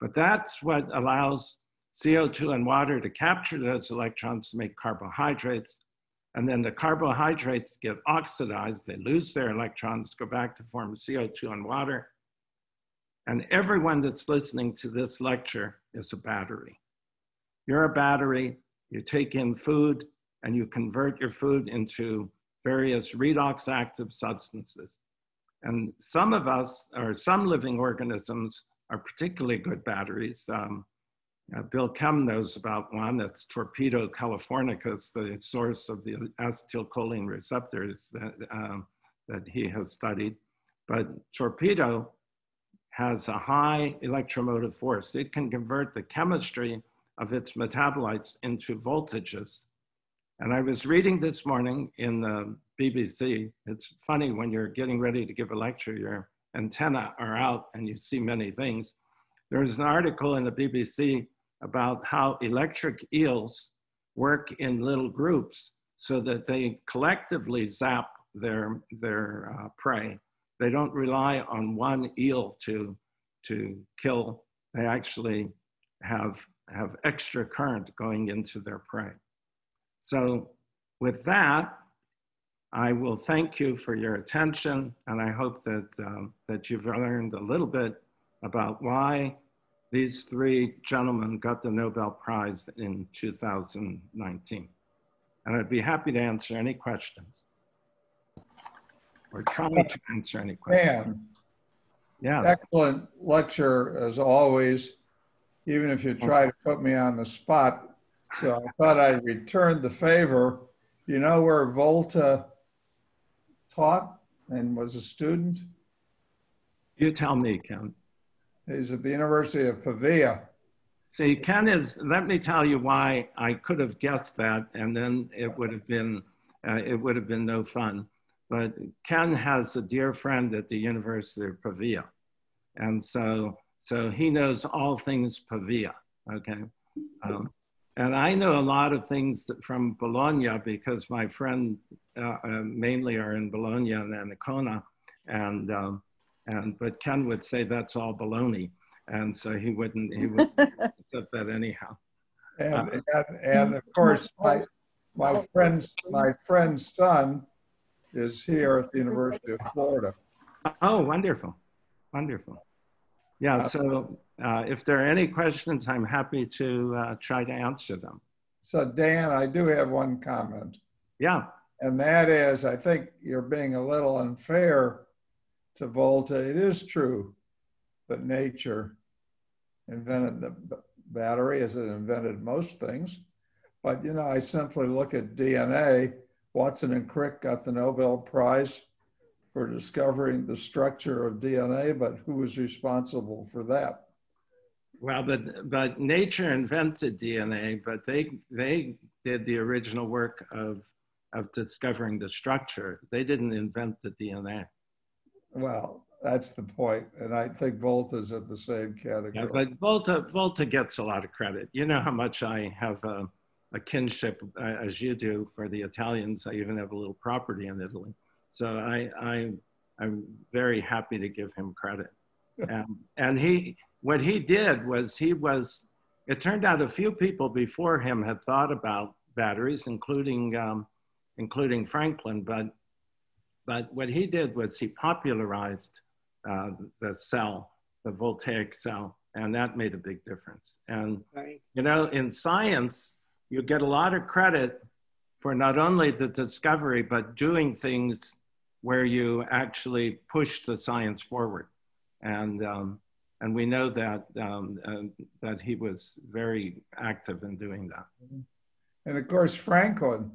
But that's what allows CO2 and water to capture those electrons to make carbohydrates. And then the carbohydrates get oxidized, they lose their electrons, go back to form CO2 and water. And everyone that's listening to this lecture is a battery. You're a battery, you take in food, and you convert your food into various redox active substances. And some of us, or some living organisms, are particularly good batteries. Um, uh, Bill Kem knows about one. It's Torpedo californicus, the source of the acetylcholine receptors that, um, that he has studied. But torpedo has a high electromotive force. It can convert the chemistry of its metabolites into voltages. And I was reading this morning in the BBC. It's funny when you're getting ready to give a lecture, your antenna are out and you see many things. There's an article in the BBC about how electric eels work in little groups so that they collectively zap their, their uh, prey. They don't rely on one eel to, to kill. They actually have, have extra current going into their prey. So with that, I will thank you for your attention, and I hope that, um, that you've learned a little bit about why these three gentlemen got the Nobel Prize in 2019. And I'd be happy to answer any questions or try to answer any questions. Yeah. Excellent lecture as always, even if you try to put me on the spot. So I thought I'd return the favor. You know where Volta taught and was a student? You tell me, Ken. He's at the University of Pavia. See, Ken is, let me tell you why I could have guessed that and then it would have been, uh, it would have been no fun. But Ken has a dear friend at the University of Pavia. And so, so he knows all things Pavia, okay? Um, and I know a lot of things from Bologna because my friends uh, uh, mainly are in Bologna and Ancona. And, um, and but Ken would say that's all baloney, and so he wouldn't he would *laughs* accept that anyhow. And, uh, and, and of course, *laughs* my my friend's my friend's son is here at the University of Florida. Oh, wonderful, wonderful. Yeah. Uh, so uh, if there are any questions, I'm happy to uh, try to answer them. So Dan, I do have one comment. Yeah. And that is, I think you're being a little unfair to Volta, it is true that nature invented the battery as it invented most things. But, you know, I simply look at DNA. Watson and Crick got the Nobel Prize for discovering the structure of DNA, but who was responsible for that? Well, but but nature invented DNA, but they they did the original work of of discovering the structure. They didn't invent the DNA. Well, that's the point, and I think Volta's in the same category. Yeah, but Volta Volta gets a lot of credit. You know how much I have a, a kinship uh, as you do for the Italians. I even have a little property in Italy, so I, I I'm very happy to give him credit. and, and he what he did was he was. It turned out a few people before him had thought about batteries, including um, including Franklin, but but what he did was he popularized uh, the cell, the voltaic cell, and that made a big difference. And, right. you know, in science, you get a lot of credit for not only the discovery, but doing things where you actually push the science forward. And, um, and we know that, um, uh, that he was very active in doing that. And of course, Franklin,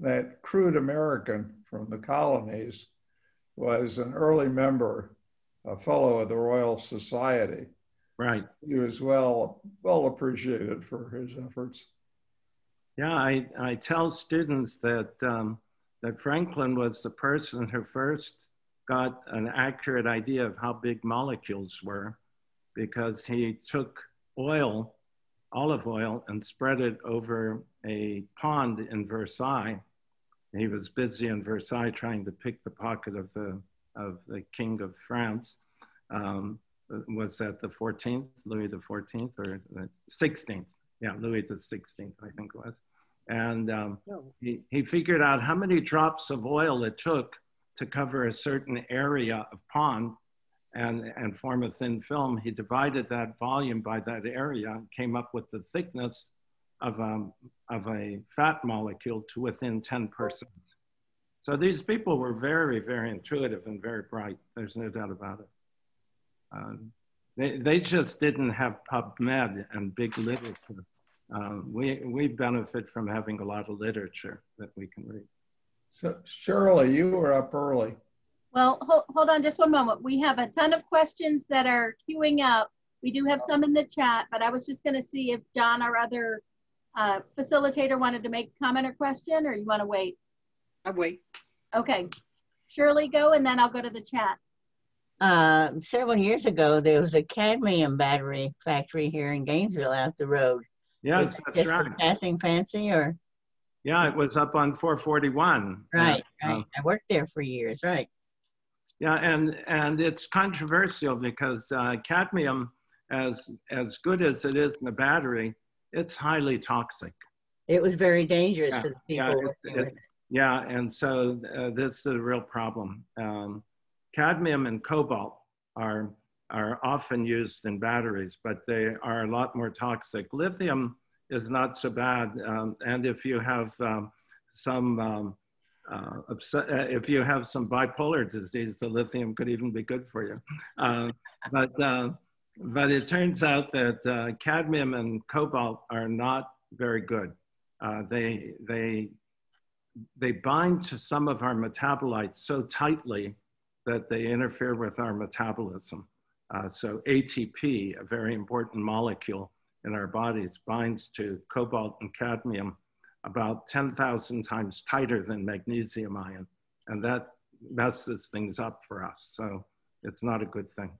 that crude American, from the colonies, was an early member, a fellow of the Royal Society. Right. He was well well appreciated for his efforts. Yeah, I, I tell students that um, that Franklin was the person who first got an accurate idea of how big molecules were because he took oil, olive oil, and spread it over a pond in Versailles. He was busy in Versailles trying to pick the pocket of the, of the King of France. Um, was that the 14th, Louis the 14th or the 16th? Yeah, Louis the 16th, I think it was. And um, he, he figured out how many drops of oil it took to cover a certain area of pond and, and form a thin film. He divided that volume by that area and came up with the thickness of, um, of a fat molecule to within 10%. So these people were very, very intuitive and very bright. There's no doubt about it. Um, they, they just didn't have PubMed and big literature. Um, we, we benefit from having a lot of literature that we can read. So Shirley, you were up early. Well, hold, hold on just one moment. We have a ton of questions that are queuing up. We do have some in the chat, but I was just going to see if John, or other uh, facilitator, wanted to make a comment or question, or you want to wait? I'll wait. Okay. Shirley, go, and then I'll go to the chat. Uh, several years ago, there was a cadmium battery factory here in Gainesville out the road. Yes, Was it that's just for right. Passing fancy or, Yeah, it was up on 441. right, Uh, right. I worked there for years, right. Yeah, and and it's controversial because uh, cadmium, as as good as it is in the battery, it's highly toxic. It was very dangerous Yeah, for the yeah, people working it- with it. Yeah, and so uh, this is a real problem. Um, cadmium and cobalt are are often used in batteries, but they are a lot more toxic. Lithium is not so bad, um, and if you have um, some um, uh, uh, if you have some bipolar disease, the lithium could even be good for you. Uh, but uh, but it turns out that uh, cadmium and cobalt are not very good. Uh, they they they bind to some of our metabolites so tightly that they interfere with our metabolism. Uh, so ATP, a very important molecule in our bodies, binds to cobalt and cadmium about 10,000 times tighter than magnesium ion. And that messes things up for us. So it's not a good thing.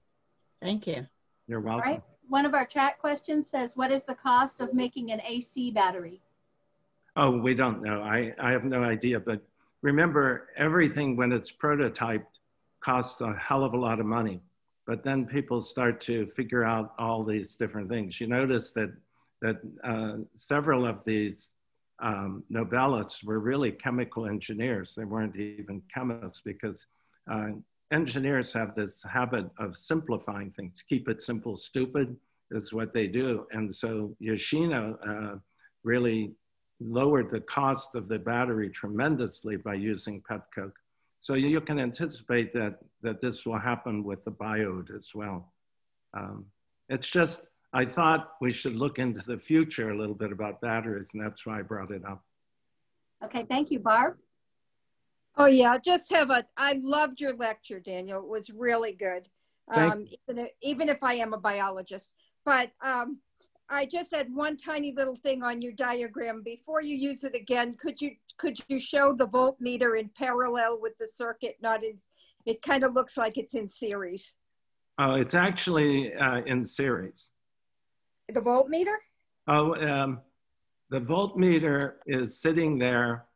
Thank you. You're welcome. right. One of our chat questions says, what is the cost of making an AC battery? Oh, we don't know. I, I have no idea. But remember, everything when it's prototyped costs a hell of a lot of money. But then people start to figure out all these different things. You notice that that uh, several of these um, Nobelists were really chemical engineers. They weren't even chemists because uh, engineers have this habit of simplifying things. Keep it simple, stupid is what they do. And so Yoshino uh, really lowered the cost of the battery tremendously by using pet coke. So you can anticipate that, that this will happen with the biode as well. Um, it's just, I thought we should look into the future a little bit about batteries, and that's why I brought it up. Okay, thank you, Barb. Oh, yeah, just have a, I loved your lecture, Daniel. It was really good. Thank Um, even, if, even if I am a biologist. But um, I just had one tiny little thing on your diagram. Before you use it again, could you could you show the voltmeter in parallel with the circuit, not in, it kind of looks like it's in series. Oh, it's actually uh, in series. The voltmeter? Oh, um, the voltmeter is sitting there.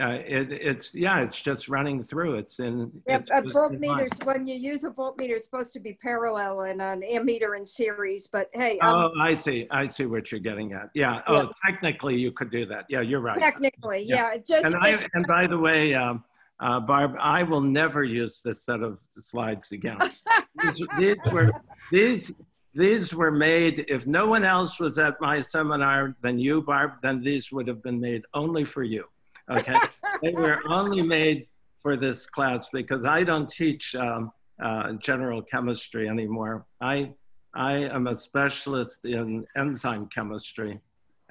Uh, it, it's, yeah, it's just running through. It's in. Yeah, it's a in voltmeter, when you use a voltmeter, it's supposed to be parallel and an ammeter in series, but hey, um, Oh, I see. I see what you're getting at. Yeah. Oh, technically you could do that. Yeah, you're right. technically, Yeah. yeah, just, And, I, and by the way, um, uh, Barb, I will never use this set of slides again. these, these were these these were made. If no one else was at my seminar than you, Barb, then these would have been made only for you. Okay, they were only made for this class because I don't teach um, uh, general chemistry anymore. I I am a specialist in enzyme chemistry,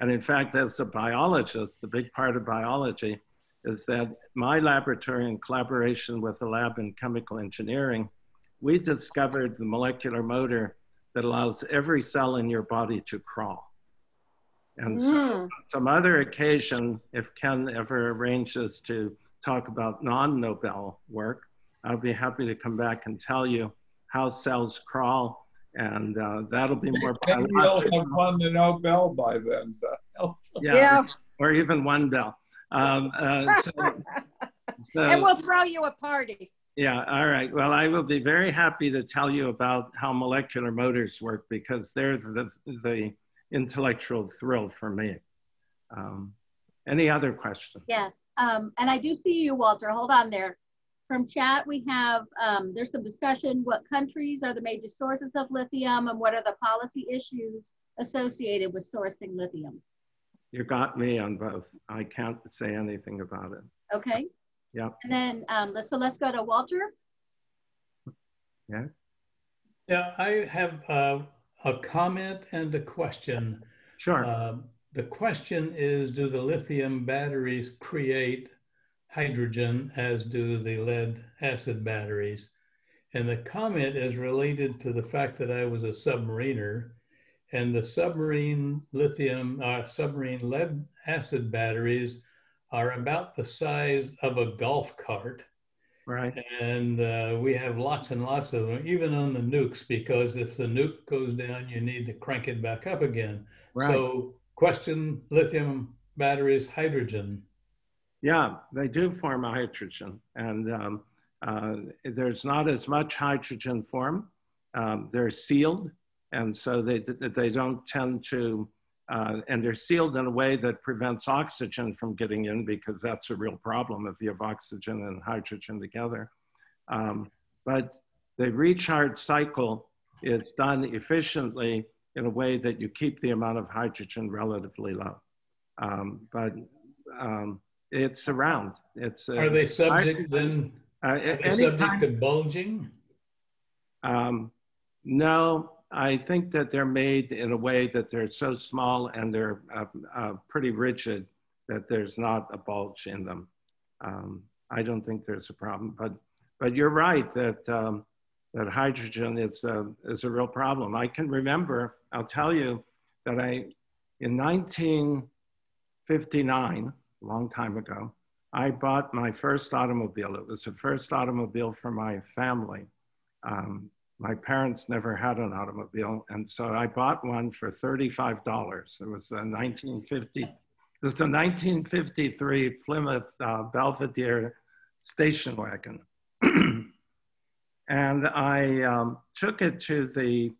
and in fact, as a biologist, the big part of biology is that my laboratory, in collaboration with the lab in chemical engineering, we discovered the molecular motor that allows every cell in your body to crawl. And so, Mm. some other occasion, if Ken ever arranges to talk about non-Nobel work, I'll be happy to come back and tell you how cells crawl, and uh, that'll be more Maybe you'll biological. have won the Nobel by then. uh, *laughs* Yeah. or even one bell. Um, uh, so, *laughs* so- And we'll throw you a party. yeah, all right. Well, I will be very happy to tell you about how molecular motors work because they're the, the intellectual thrill for me. Um, any other questions? Yes, um, and I do see you, Walter. Hold on there. From chat, we have, um, there's some discussion, what countries are the major sources of lithium and what are the policy issues associated with sourcing lithium? You got me on both. I can't say anything about it. Okay? Yeah. And then, um, so let's go to Walter. Yeah. Yeah, I have uh, a comment and a question. Sure. Um, The question is, do the lithium batteries create hydrogen as do the lead acid batteries? And the comment is related to the fact that I was a submariner and the submarine lithium, uh, submarine lead acid batteries are about the size of a golf cart. Right. And uh, we have lots and lots of them, even on the nukes, because if the nuke goes down, you need to crank it back up again. Right. So, question lithium batteries, hydrogen. Yeah, they do form a hydrogen, and um, uh, there's not as much hydrogen form. Um, they're sealed, and so they they don't tend to, uh, and they're sealed in a way that prevents oxygen from getting in because that's a real problem if you have oxygen and hydrogen together. Um, but the recharge cycle is done efficiently in a way that you keep the amount of hydrogen relatively low. Um, but um, it's around. It's uh, Are they subject then? uh, subject kind- to bulging? um, no, I think that they're made in a way that they're so small and they're uh, uh, pretty rigid that there's not a bulge in them. Um, I don't think there's a problem, but but you're right that um, that hydrogen is a, is a real problem. I can remember, I'll tell you that I, in 1959, a long time ago, I bought my first automobile. It was the first automobile for my family. Um, my parents never had an automobile, and so I bought one for $35. It was a 1950, it was a 1953 Plymouth uh, Belvedere station wagon. *clears throat* and I um, took it to the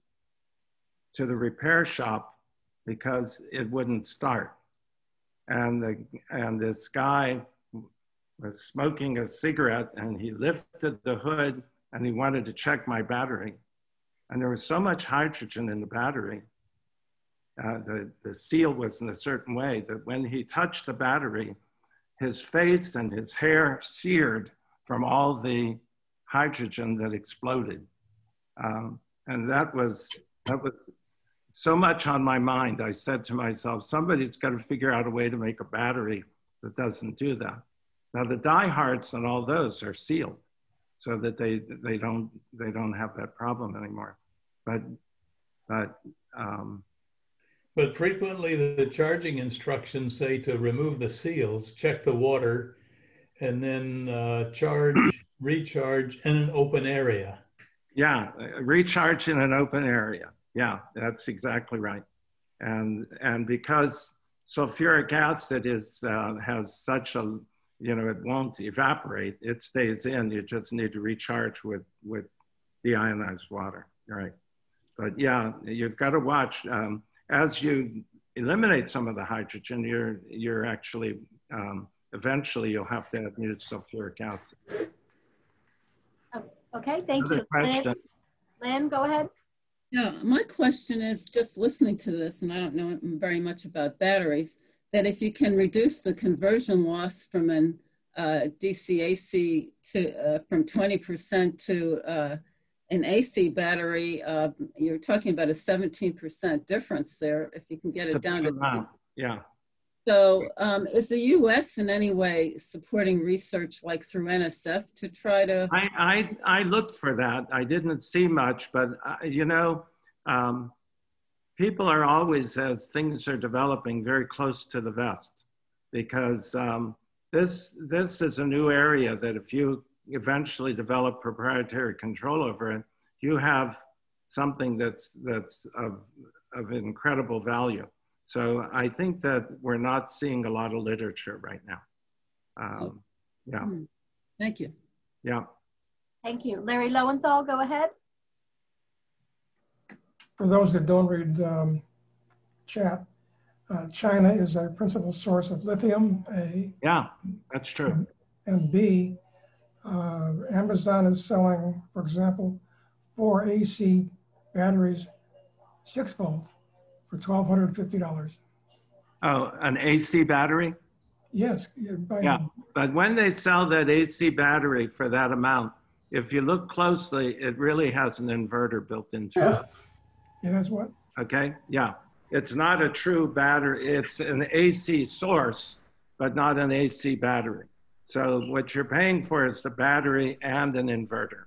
to the repair shop because it wouldn't start. And the, and this guy was smoking a cigarette and he lifted the hood and he wanted to check my battery. And there was so much hydrogen in the battery. Uh, the, the seal was in a certain way that when he touched the battery, his face and his hair seared from all the hydrogen that exploded. Um, and that was, that was so much on my mind. I said to myself, somebody's got to figure out a way to make a battery that doesn't do that. Now the diehards and all those are sealed so that they, they, don't, they don't have that problem anymore. But, but um, But frequently the, charging instructions say to remove the seals, check the water, and then uh, charge, *clears throat* recharge in an open area. Yeah, recharge in an open area. Yeah, that's exactly right. And and because sulfuric acid is uh, has such a you know it won't evaporate. It stays in. You just need to recharge with with deionized water. Right. But yeah, you've got to watch um, as you eliminate some of the hydrogen. You're you're actually um, eventually you'll have to add new sulfuric acid. Okay, thank Another you. Lynn. Lynn, go ahead. Yeah, my question is just listening to this, and I don't know very much about batteries, that if you can reduce the conversion loss from an uh, DCAC to uh, from 20% to uh, an AC battery, uh, you're talking about a 17% difference there if you can get it down big to. amount. Yeah. So um, is the US in any way supporting research like through NSF to try to? I, I, I looked for that. I didn't see much, but uh, you know, um, people are always, as things are developing, very close to the vest because um, this, this is a new area that if you eventually develop proprietary control over it, you have something that's, that's of, of incredible value. So I think that we're not seeing a lot of literature right now. Um, yeah, Hmm. Thank you. yeah. Thank you. Larry Lowenthal, go ahead. For those that don't read um, chat, uh, China is our principal source of lithium, A, Yeah, that's true. and B, uh, Amazon is selling, for example, four AC batteries, six volt, for $1,250. Oh, an AC battery? Yes, you're Yeah. But when they sell that AC battery for that amount, if you look closely, it really has an inverter built into it. It has what? Okay, yeah. It's not a true battery. It's an AC source, but not an AC battery. So what you're paying for is the battery and an inverter.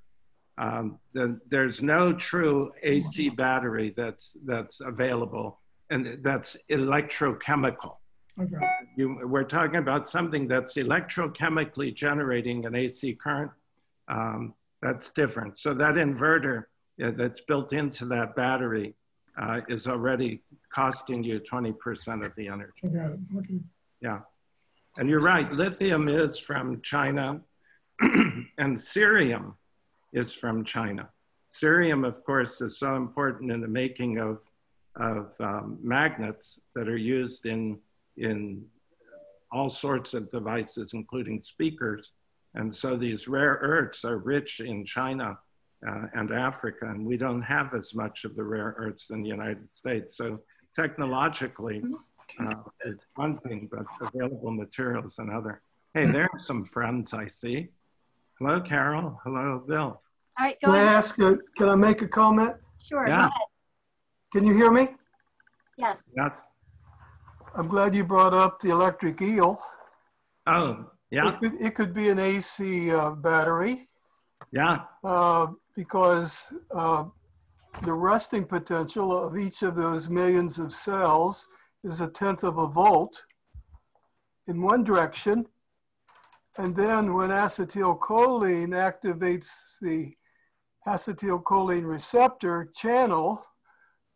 Um, the, there's no true AC battery that's that's available, and that's electrochemical. Okay, You, we're talking about something that's electrochemically generating an AC current. Um, that's different. So that inverter that's built into that battery uh, is already costing you 20% of the energy. Okay. Yeah. And you're right, lithium is from China *clears throat* and cerium is from China. Cerium, of course, is so important in the making of, of um, magnets that are used in, in all sorts of devices, including speakers. And so these rare earths are rich in China uh, and Africa, and we don't have as much of the rare earths in the United States. So technologically, uh, is one thing, but available materials another. Hey, there are some friends I see. Hello, Carol. Hello, Bill. All right, go May I ask, a- can I make a comment? Sure, go Yeah. ahead. Can you hear me? Yes. Yes. I'm glad you brought up the electric eel. Oh, yeah, It could, it could be an AC uh, battery yeah, uh, because uh, the resting potential of each of those millions of cells is a tenth of a volt in one direction. And then when acetylcholine activates the acetylcholine receptor channel,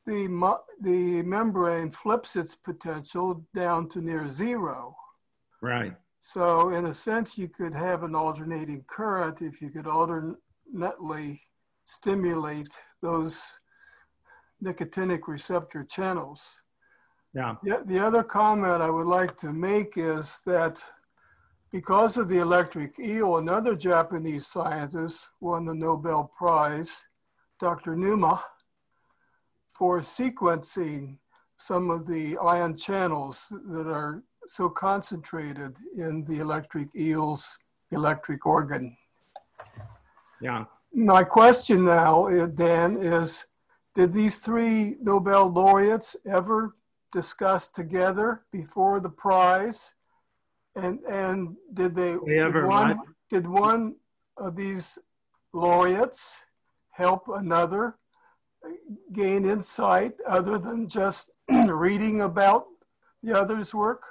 the, the membrane flips its potential down to near zero. right. So in a sense, you could have an alternating current if you could alternately stimulate those nicotinic receptor channels. Yeah, The, the other comment I would like to make is that because of the electric eel, another Japanese scientist won the Nobel Prize, Dr. Numa, for sequencing some of the ion channels that are so concentrated in the electric eel's electric organ. yeah. My question now, uh, Dan, is did these three Nobel laureates ever discuss together before the prize? And, and did they, They ever did one, did one of these laureates help another gain insight other than just *clears throat* reading about the other's work?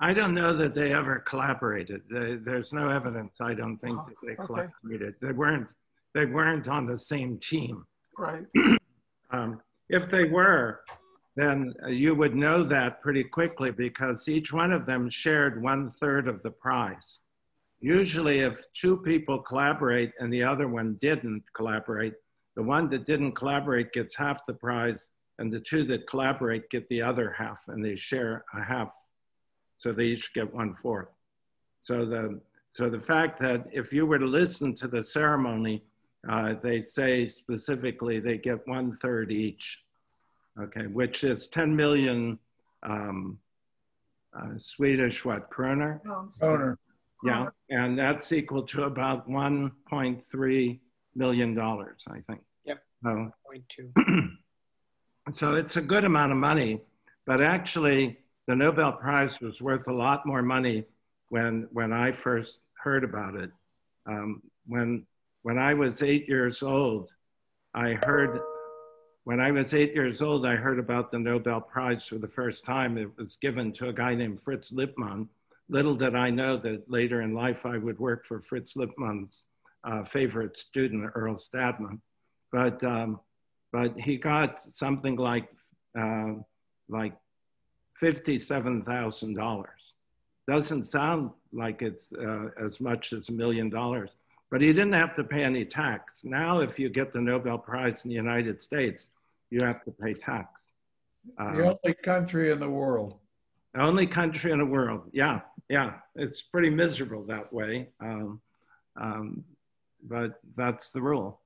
I don't know that they ever collaborated. They, there's no evidence, I don't think, Oh, that they okay. collaborated. They weren't, they weren't on the same team. Right. *clears throat* Um, if they were, then you would know that pretty quickly because each one of them shared one third of the prize. Usually, if two people collaborate and the other one didn't collaborate, the one that didn't collaborate gets half the prize, and the two that collaborate get the other half, and they share a half. So they each get one fourth. So the so the fact that if you were to listen to the ceremony, uh, they say specifically they get one third each, okay, which is 10 million um, uh, Swedish, what, kroner? Owner, Yeah, and that's equal to about 1.3 million dollars, I think. Yep. So, Point two. *clears throat* so it's a good amount of money, but actually the Nobel Prize was worth a lot more money when, when I first heard about it. Um, when, when I was eight years old, I heard, when I was eight years old, I heard about the Nobel Prize for the first time. It was given to a guy named Fritz Lipmann. Little did I know that later in life I would work for Fritz Lipmann's uh, favorite student, Earl Stadtman. But, um, but he got something like, uh, like $57,000. Doesn't sound like it's uh, as much as a million dollars, but he didn't have to pay any tax. Now, if you get the Nobel Prize in the United States, you have to pay tax. The Uh, only country in the world. The only country in the world. Yeah, yeah. It's pretty miserable that way. Um, um, but that's the rule.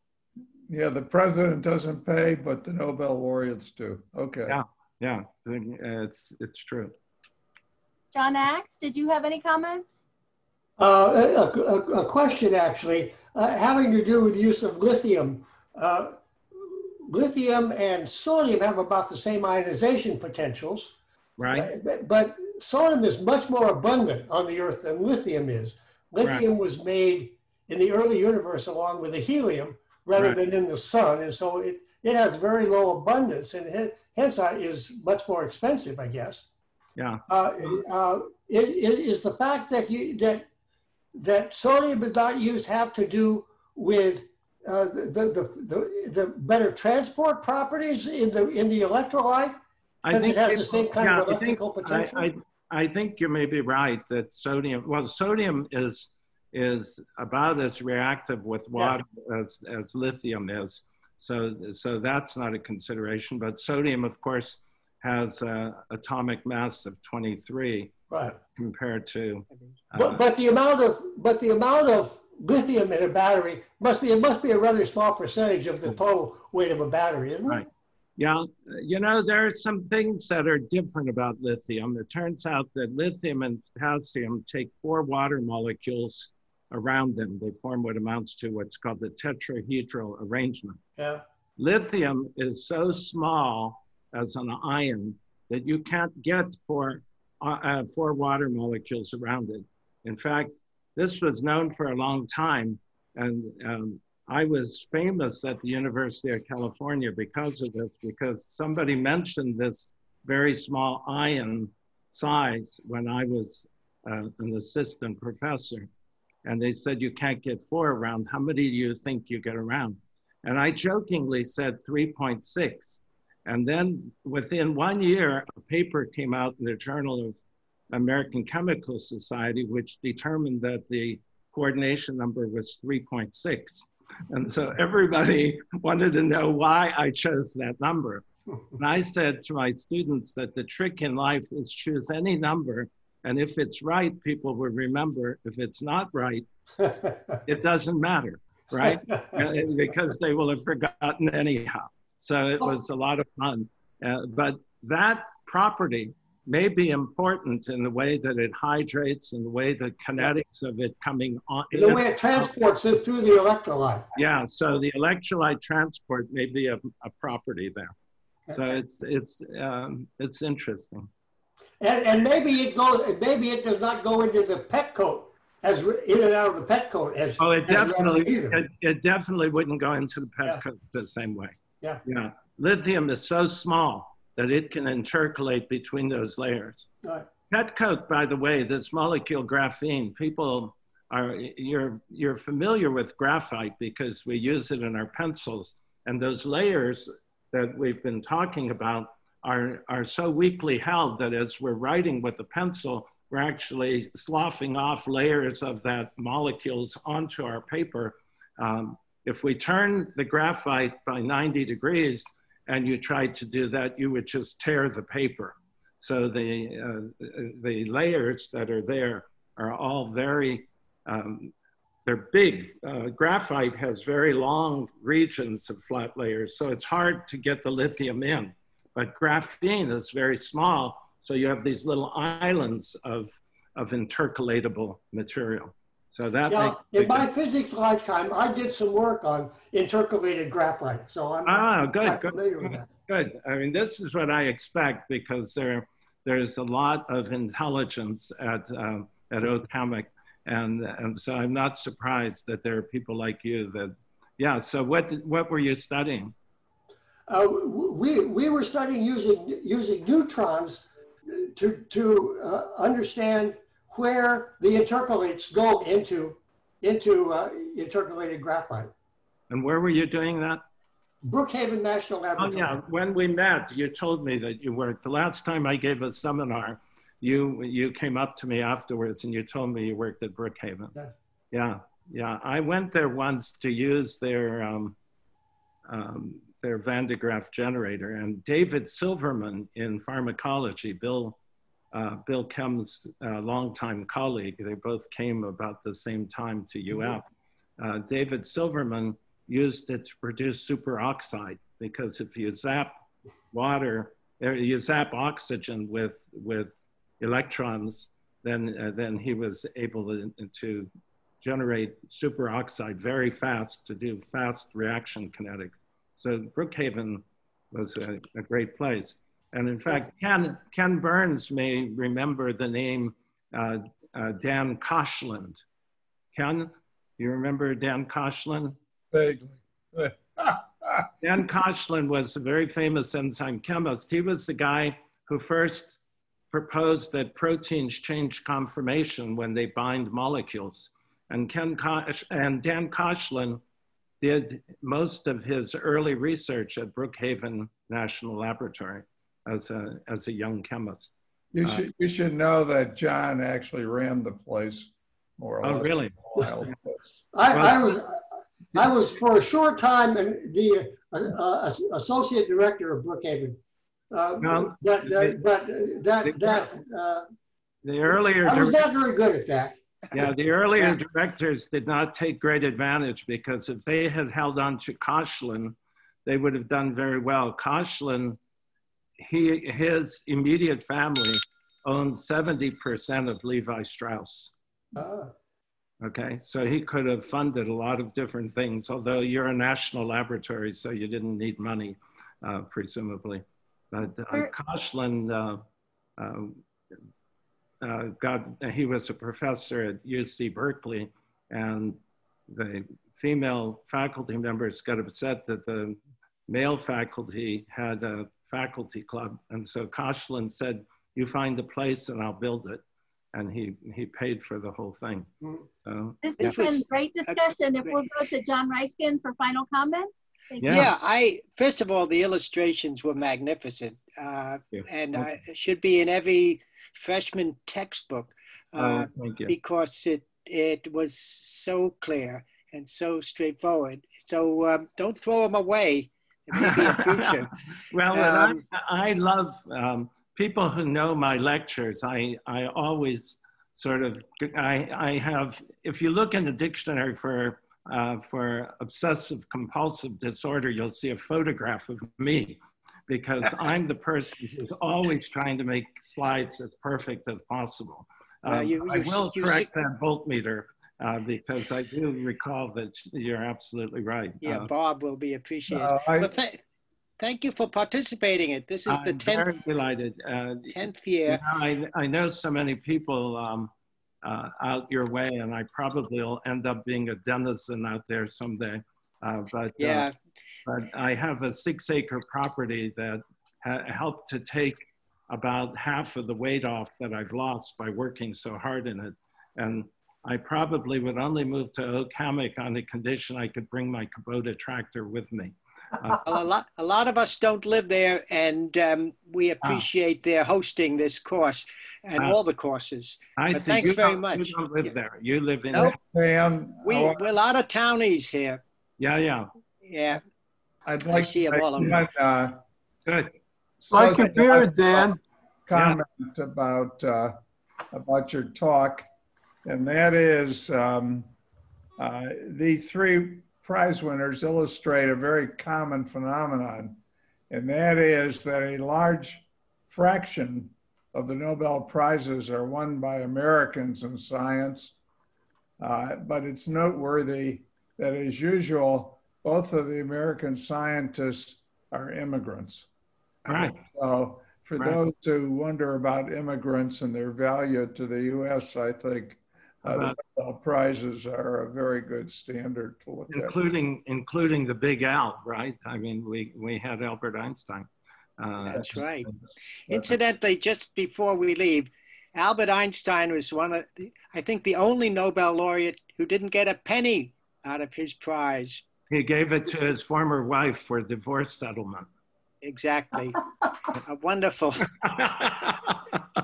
Yeah, the president doesn't pay, but the Nobel laureates do. Okay. Yeah. Yeah, it's, it's true. John Axe, did you have any comments? Uh, a, a, a question actually, uh, having to do with the use of lithium. Uh, lithium and sodium have about the same ionization potentials, Right? but, but sodium is much more abundant on the Earth than lithium is. Lithium was made in the early universe along with the helium rather Right. than in the sun, and so it, it has very low abundance and he- hence uh, is much more expensive, I guess. Yeah. Uh, uh, i- i- is the fact that you that that sodium is not used have to do with uh, the, the, the, the better transport properties in the in the electrolyte since it has the same kind yeah, of I think- potential? I, I, I think you may be right that sodium, well, sodium is, is about as reactive with water as, as lithium is. So, so that's not a consideration, but sodium, of course, has a atomic mass of 23 right. compared to, uh, But, but the amount of but the amount of lithium in a battery must be it must be a rather small percentage of the total weight of a battery, isn't Right. it? Yeah, you know, there are some things that are different about lithium. It turns out that lithium and potassium take four water molecules around them. They form what amounts to what's called the tetrahedral arrangement. Yeah. Lithium is so small as an ion that you can't get four, uh, uh, four water molecules around it. In fact, this was known for a long time, and um, I was famous at the University of California because of this, because somebody mentioned this very small ion size when I was uh, an assistant professor. And they said, You can't get four around. How many do you think you get around? And I jokingly said 3.6. And then within one year, a paper came out in the Journal of American Chemical Society, which determined that the coordination number was 3.6. And so everybody *laughs* wanted to know why I chose that number. And I said to my students that the trick in life is choose any number. And if it's right, people will remember. If it's not right, *laughs* it doesn't matter, right? *laughs* Uh, because they will have forgotten anyhow. So it was a lot of fun. Uh, but that property may be important in the way that it hydrates and the way the kinetics of it coming on. the way it transports it through the electrolyte. Yeah, so the electrolyte transport may be a, a property there. So it's it's um, it's interesting. And, and maybe it goes, maybe it does not go into the pet coke as in and out of the pet coke as. Oh, it definitely it, it definitely wouldn't go into the pet Yeah. coat the same way. Yeah. Yeah, lithium is so small that it can intercalate between those layers. Right. Pet coke, by the way, this molecule graphene, people are you're you're familiar with graphite because we use it in our pencils, and those layers that we've been talking about are are so weakly held that as we're writing with a pencil, we're actually sloughing off layers of that molecules onto our paper. Um, if we turn the graphite by 90 degrees and you tried to do that, you would just tear the paper. So the, uh, the layers that are there are all very, um, they're big. Uh, graphite has very long regions of flat layers, so it's hard to get the lithium in. But graphene is very small, so you have these little islands of, of intercalatable material. So that Yeah, in my physics lifetime, I did some work on intercalated graphite, so I'm Ah, good, good. familiar with that. Good. I mean, this is what I expect because there, there's a lot of intelligence at uh, at Oak Hammock, and and so I'm not surprised that there are people like you that, yeah. So what what were you studying? Uh, we, we were studying using, using neutrons to, to uh, understand where the intercalates go into into uh, intercalated graphite. And where were you doing that? Brookhaven National Laboratory. Oh, yeah. When we met, you told me that you worked. The last time I gave a seminar, you you came up to me afterwards and you told me you worked at Brookhaven. Yes. Yeah, yeah. I went there once to use their um, um, their Van de Graaff generator, and David Silverman in pharmacology, Bill uh, Bill Kem's uh, longtime colleague. They both came about the same time to UF. Uh, David Silverman used it to produce superoxide because if you zap water, or you zap oxygen with with electrons, then uh, then he was able to, to generate superoxide very fast to do fast reaction kinetics. So Brookhaven was a, a great place. And in fact, Ken, Ken Burns may remember the name uh, uh, Dan Koshland. Ken, you remember Dan Koshland? Vaguely. *laughs* Dan Koshland was a very famous enzyme chemist. He was the guy who first proposed that proteins change conformation when they bind molecules. And, Ken Kosh, and Dan Koshland did most of his early research at Brookhaven National Laboratory as a, as a young chemist. You Uh, should, you should know that John actually ran the place more or less. Oh, really? Wild West. I, I Well- was, I was for a short time in the uh, uh, associate director of Brookhaven. Uh, Well, but, uh, but that, that, uh, The earlier, I was not very good at that. yeah, the earlier Yeah. directors did not take great advantage because if they had held on to Koshland, they would have done very well. Koshland, he, his immediate family owned 70% of Levi Strauss. Uh, Okay, so he could have funded a lot of different things, although you're a national laboratory, so you didn't need money, uh, presumably. But uh. Koshland uh, uh, uh, got, he was a professor at UC Berkeley, and the female faculty members got upset that the male faculty had a faculty club. And so Koshland said, you find a place and I'll build it. And he, he paid for the whole thing. So, This This has been was- great discussion. If we'll go to John Reiskin for final comments. Thank you. Yeah. Yeah, I first of all, the illustrations were magnificent, uh, Yeah. and uh, it should be in every freshman textbook uh, oh, because it it was so clear and so straightforward. So um, don't throw them away. It a future. *laughs* well, Um, I, I love um, people who know my lectures. I, I always sort of, I, I have, if you look in the dictionary for, uh, for obsessive compulsive disorder, you'll see a photograph of me because *laughs* I'm the person who's always trying to make slides as perfect as possible. Well, Um, you- I will you correct that voltmeter uh, because I do recall that you're absolutely right. yeah, Uh, Bob will be appreciated. Uh, I- Well, th- thank you for participating. It this is the I'm tenth very delighted. Uh, tenth you year. know, I, I know so many people um, uh, out your way, and I probably will end up being a denizen out there someday. Uh, but, Yeah, uh, but I have a six acre property that ha- helped to take about half of the weight off that I've lost by working so hard in it. And I probably would only move to Oak Hammock on the condition I could bring my Kubota tractor with me. *laughs* Well, a lot, a lot of us don't live there, and um, we appreciate their hosting this course and Ah. all the courses. I But see. thanks you very much. You don't live there. You live in. Nope. Dan, We, we're a lot of townies here. Yeah, yeah. Yeah, I'd I like see to 'em all make over. uh, Good. Like your substantive beard, Dan. Comment about, uh, about your talk, and that is, um, uh, the three prize winners illustrate a very common phenomenon, and that is that a large fraction of the Nobel Prizes are won by Americans in science. Uh, but it's noteworthy that, as usual, both of the American scientists are immigrants. Right. So, for Right. those who wonder about immigrants and their value to the U.S., I think uh, the About- Nobel prizes are a very good standard to look at. Including including the big Al, right? I mean, we we had Albert Einstein. Uh, that's right. But- Incidentally, just before we leave, Albert Einstein was one of, the, I think, the only Nobel laureate who didn't get a penny out of his prize. He gave it to his former wife for divorce settlement. Exactly. a *laughs* wonderful. *laughs*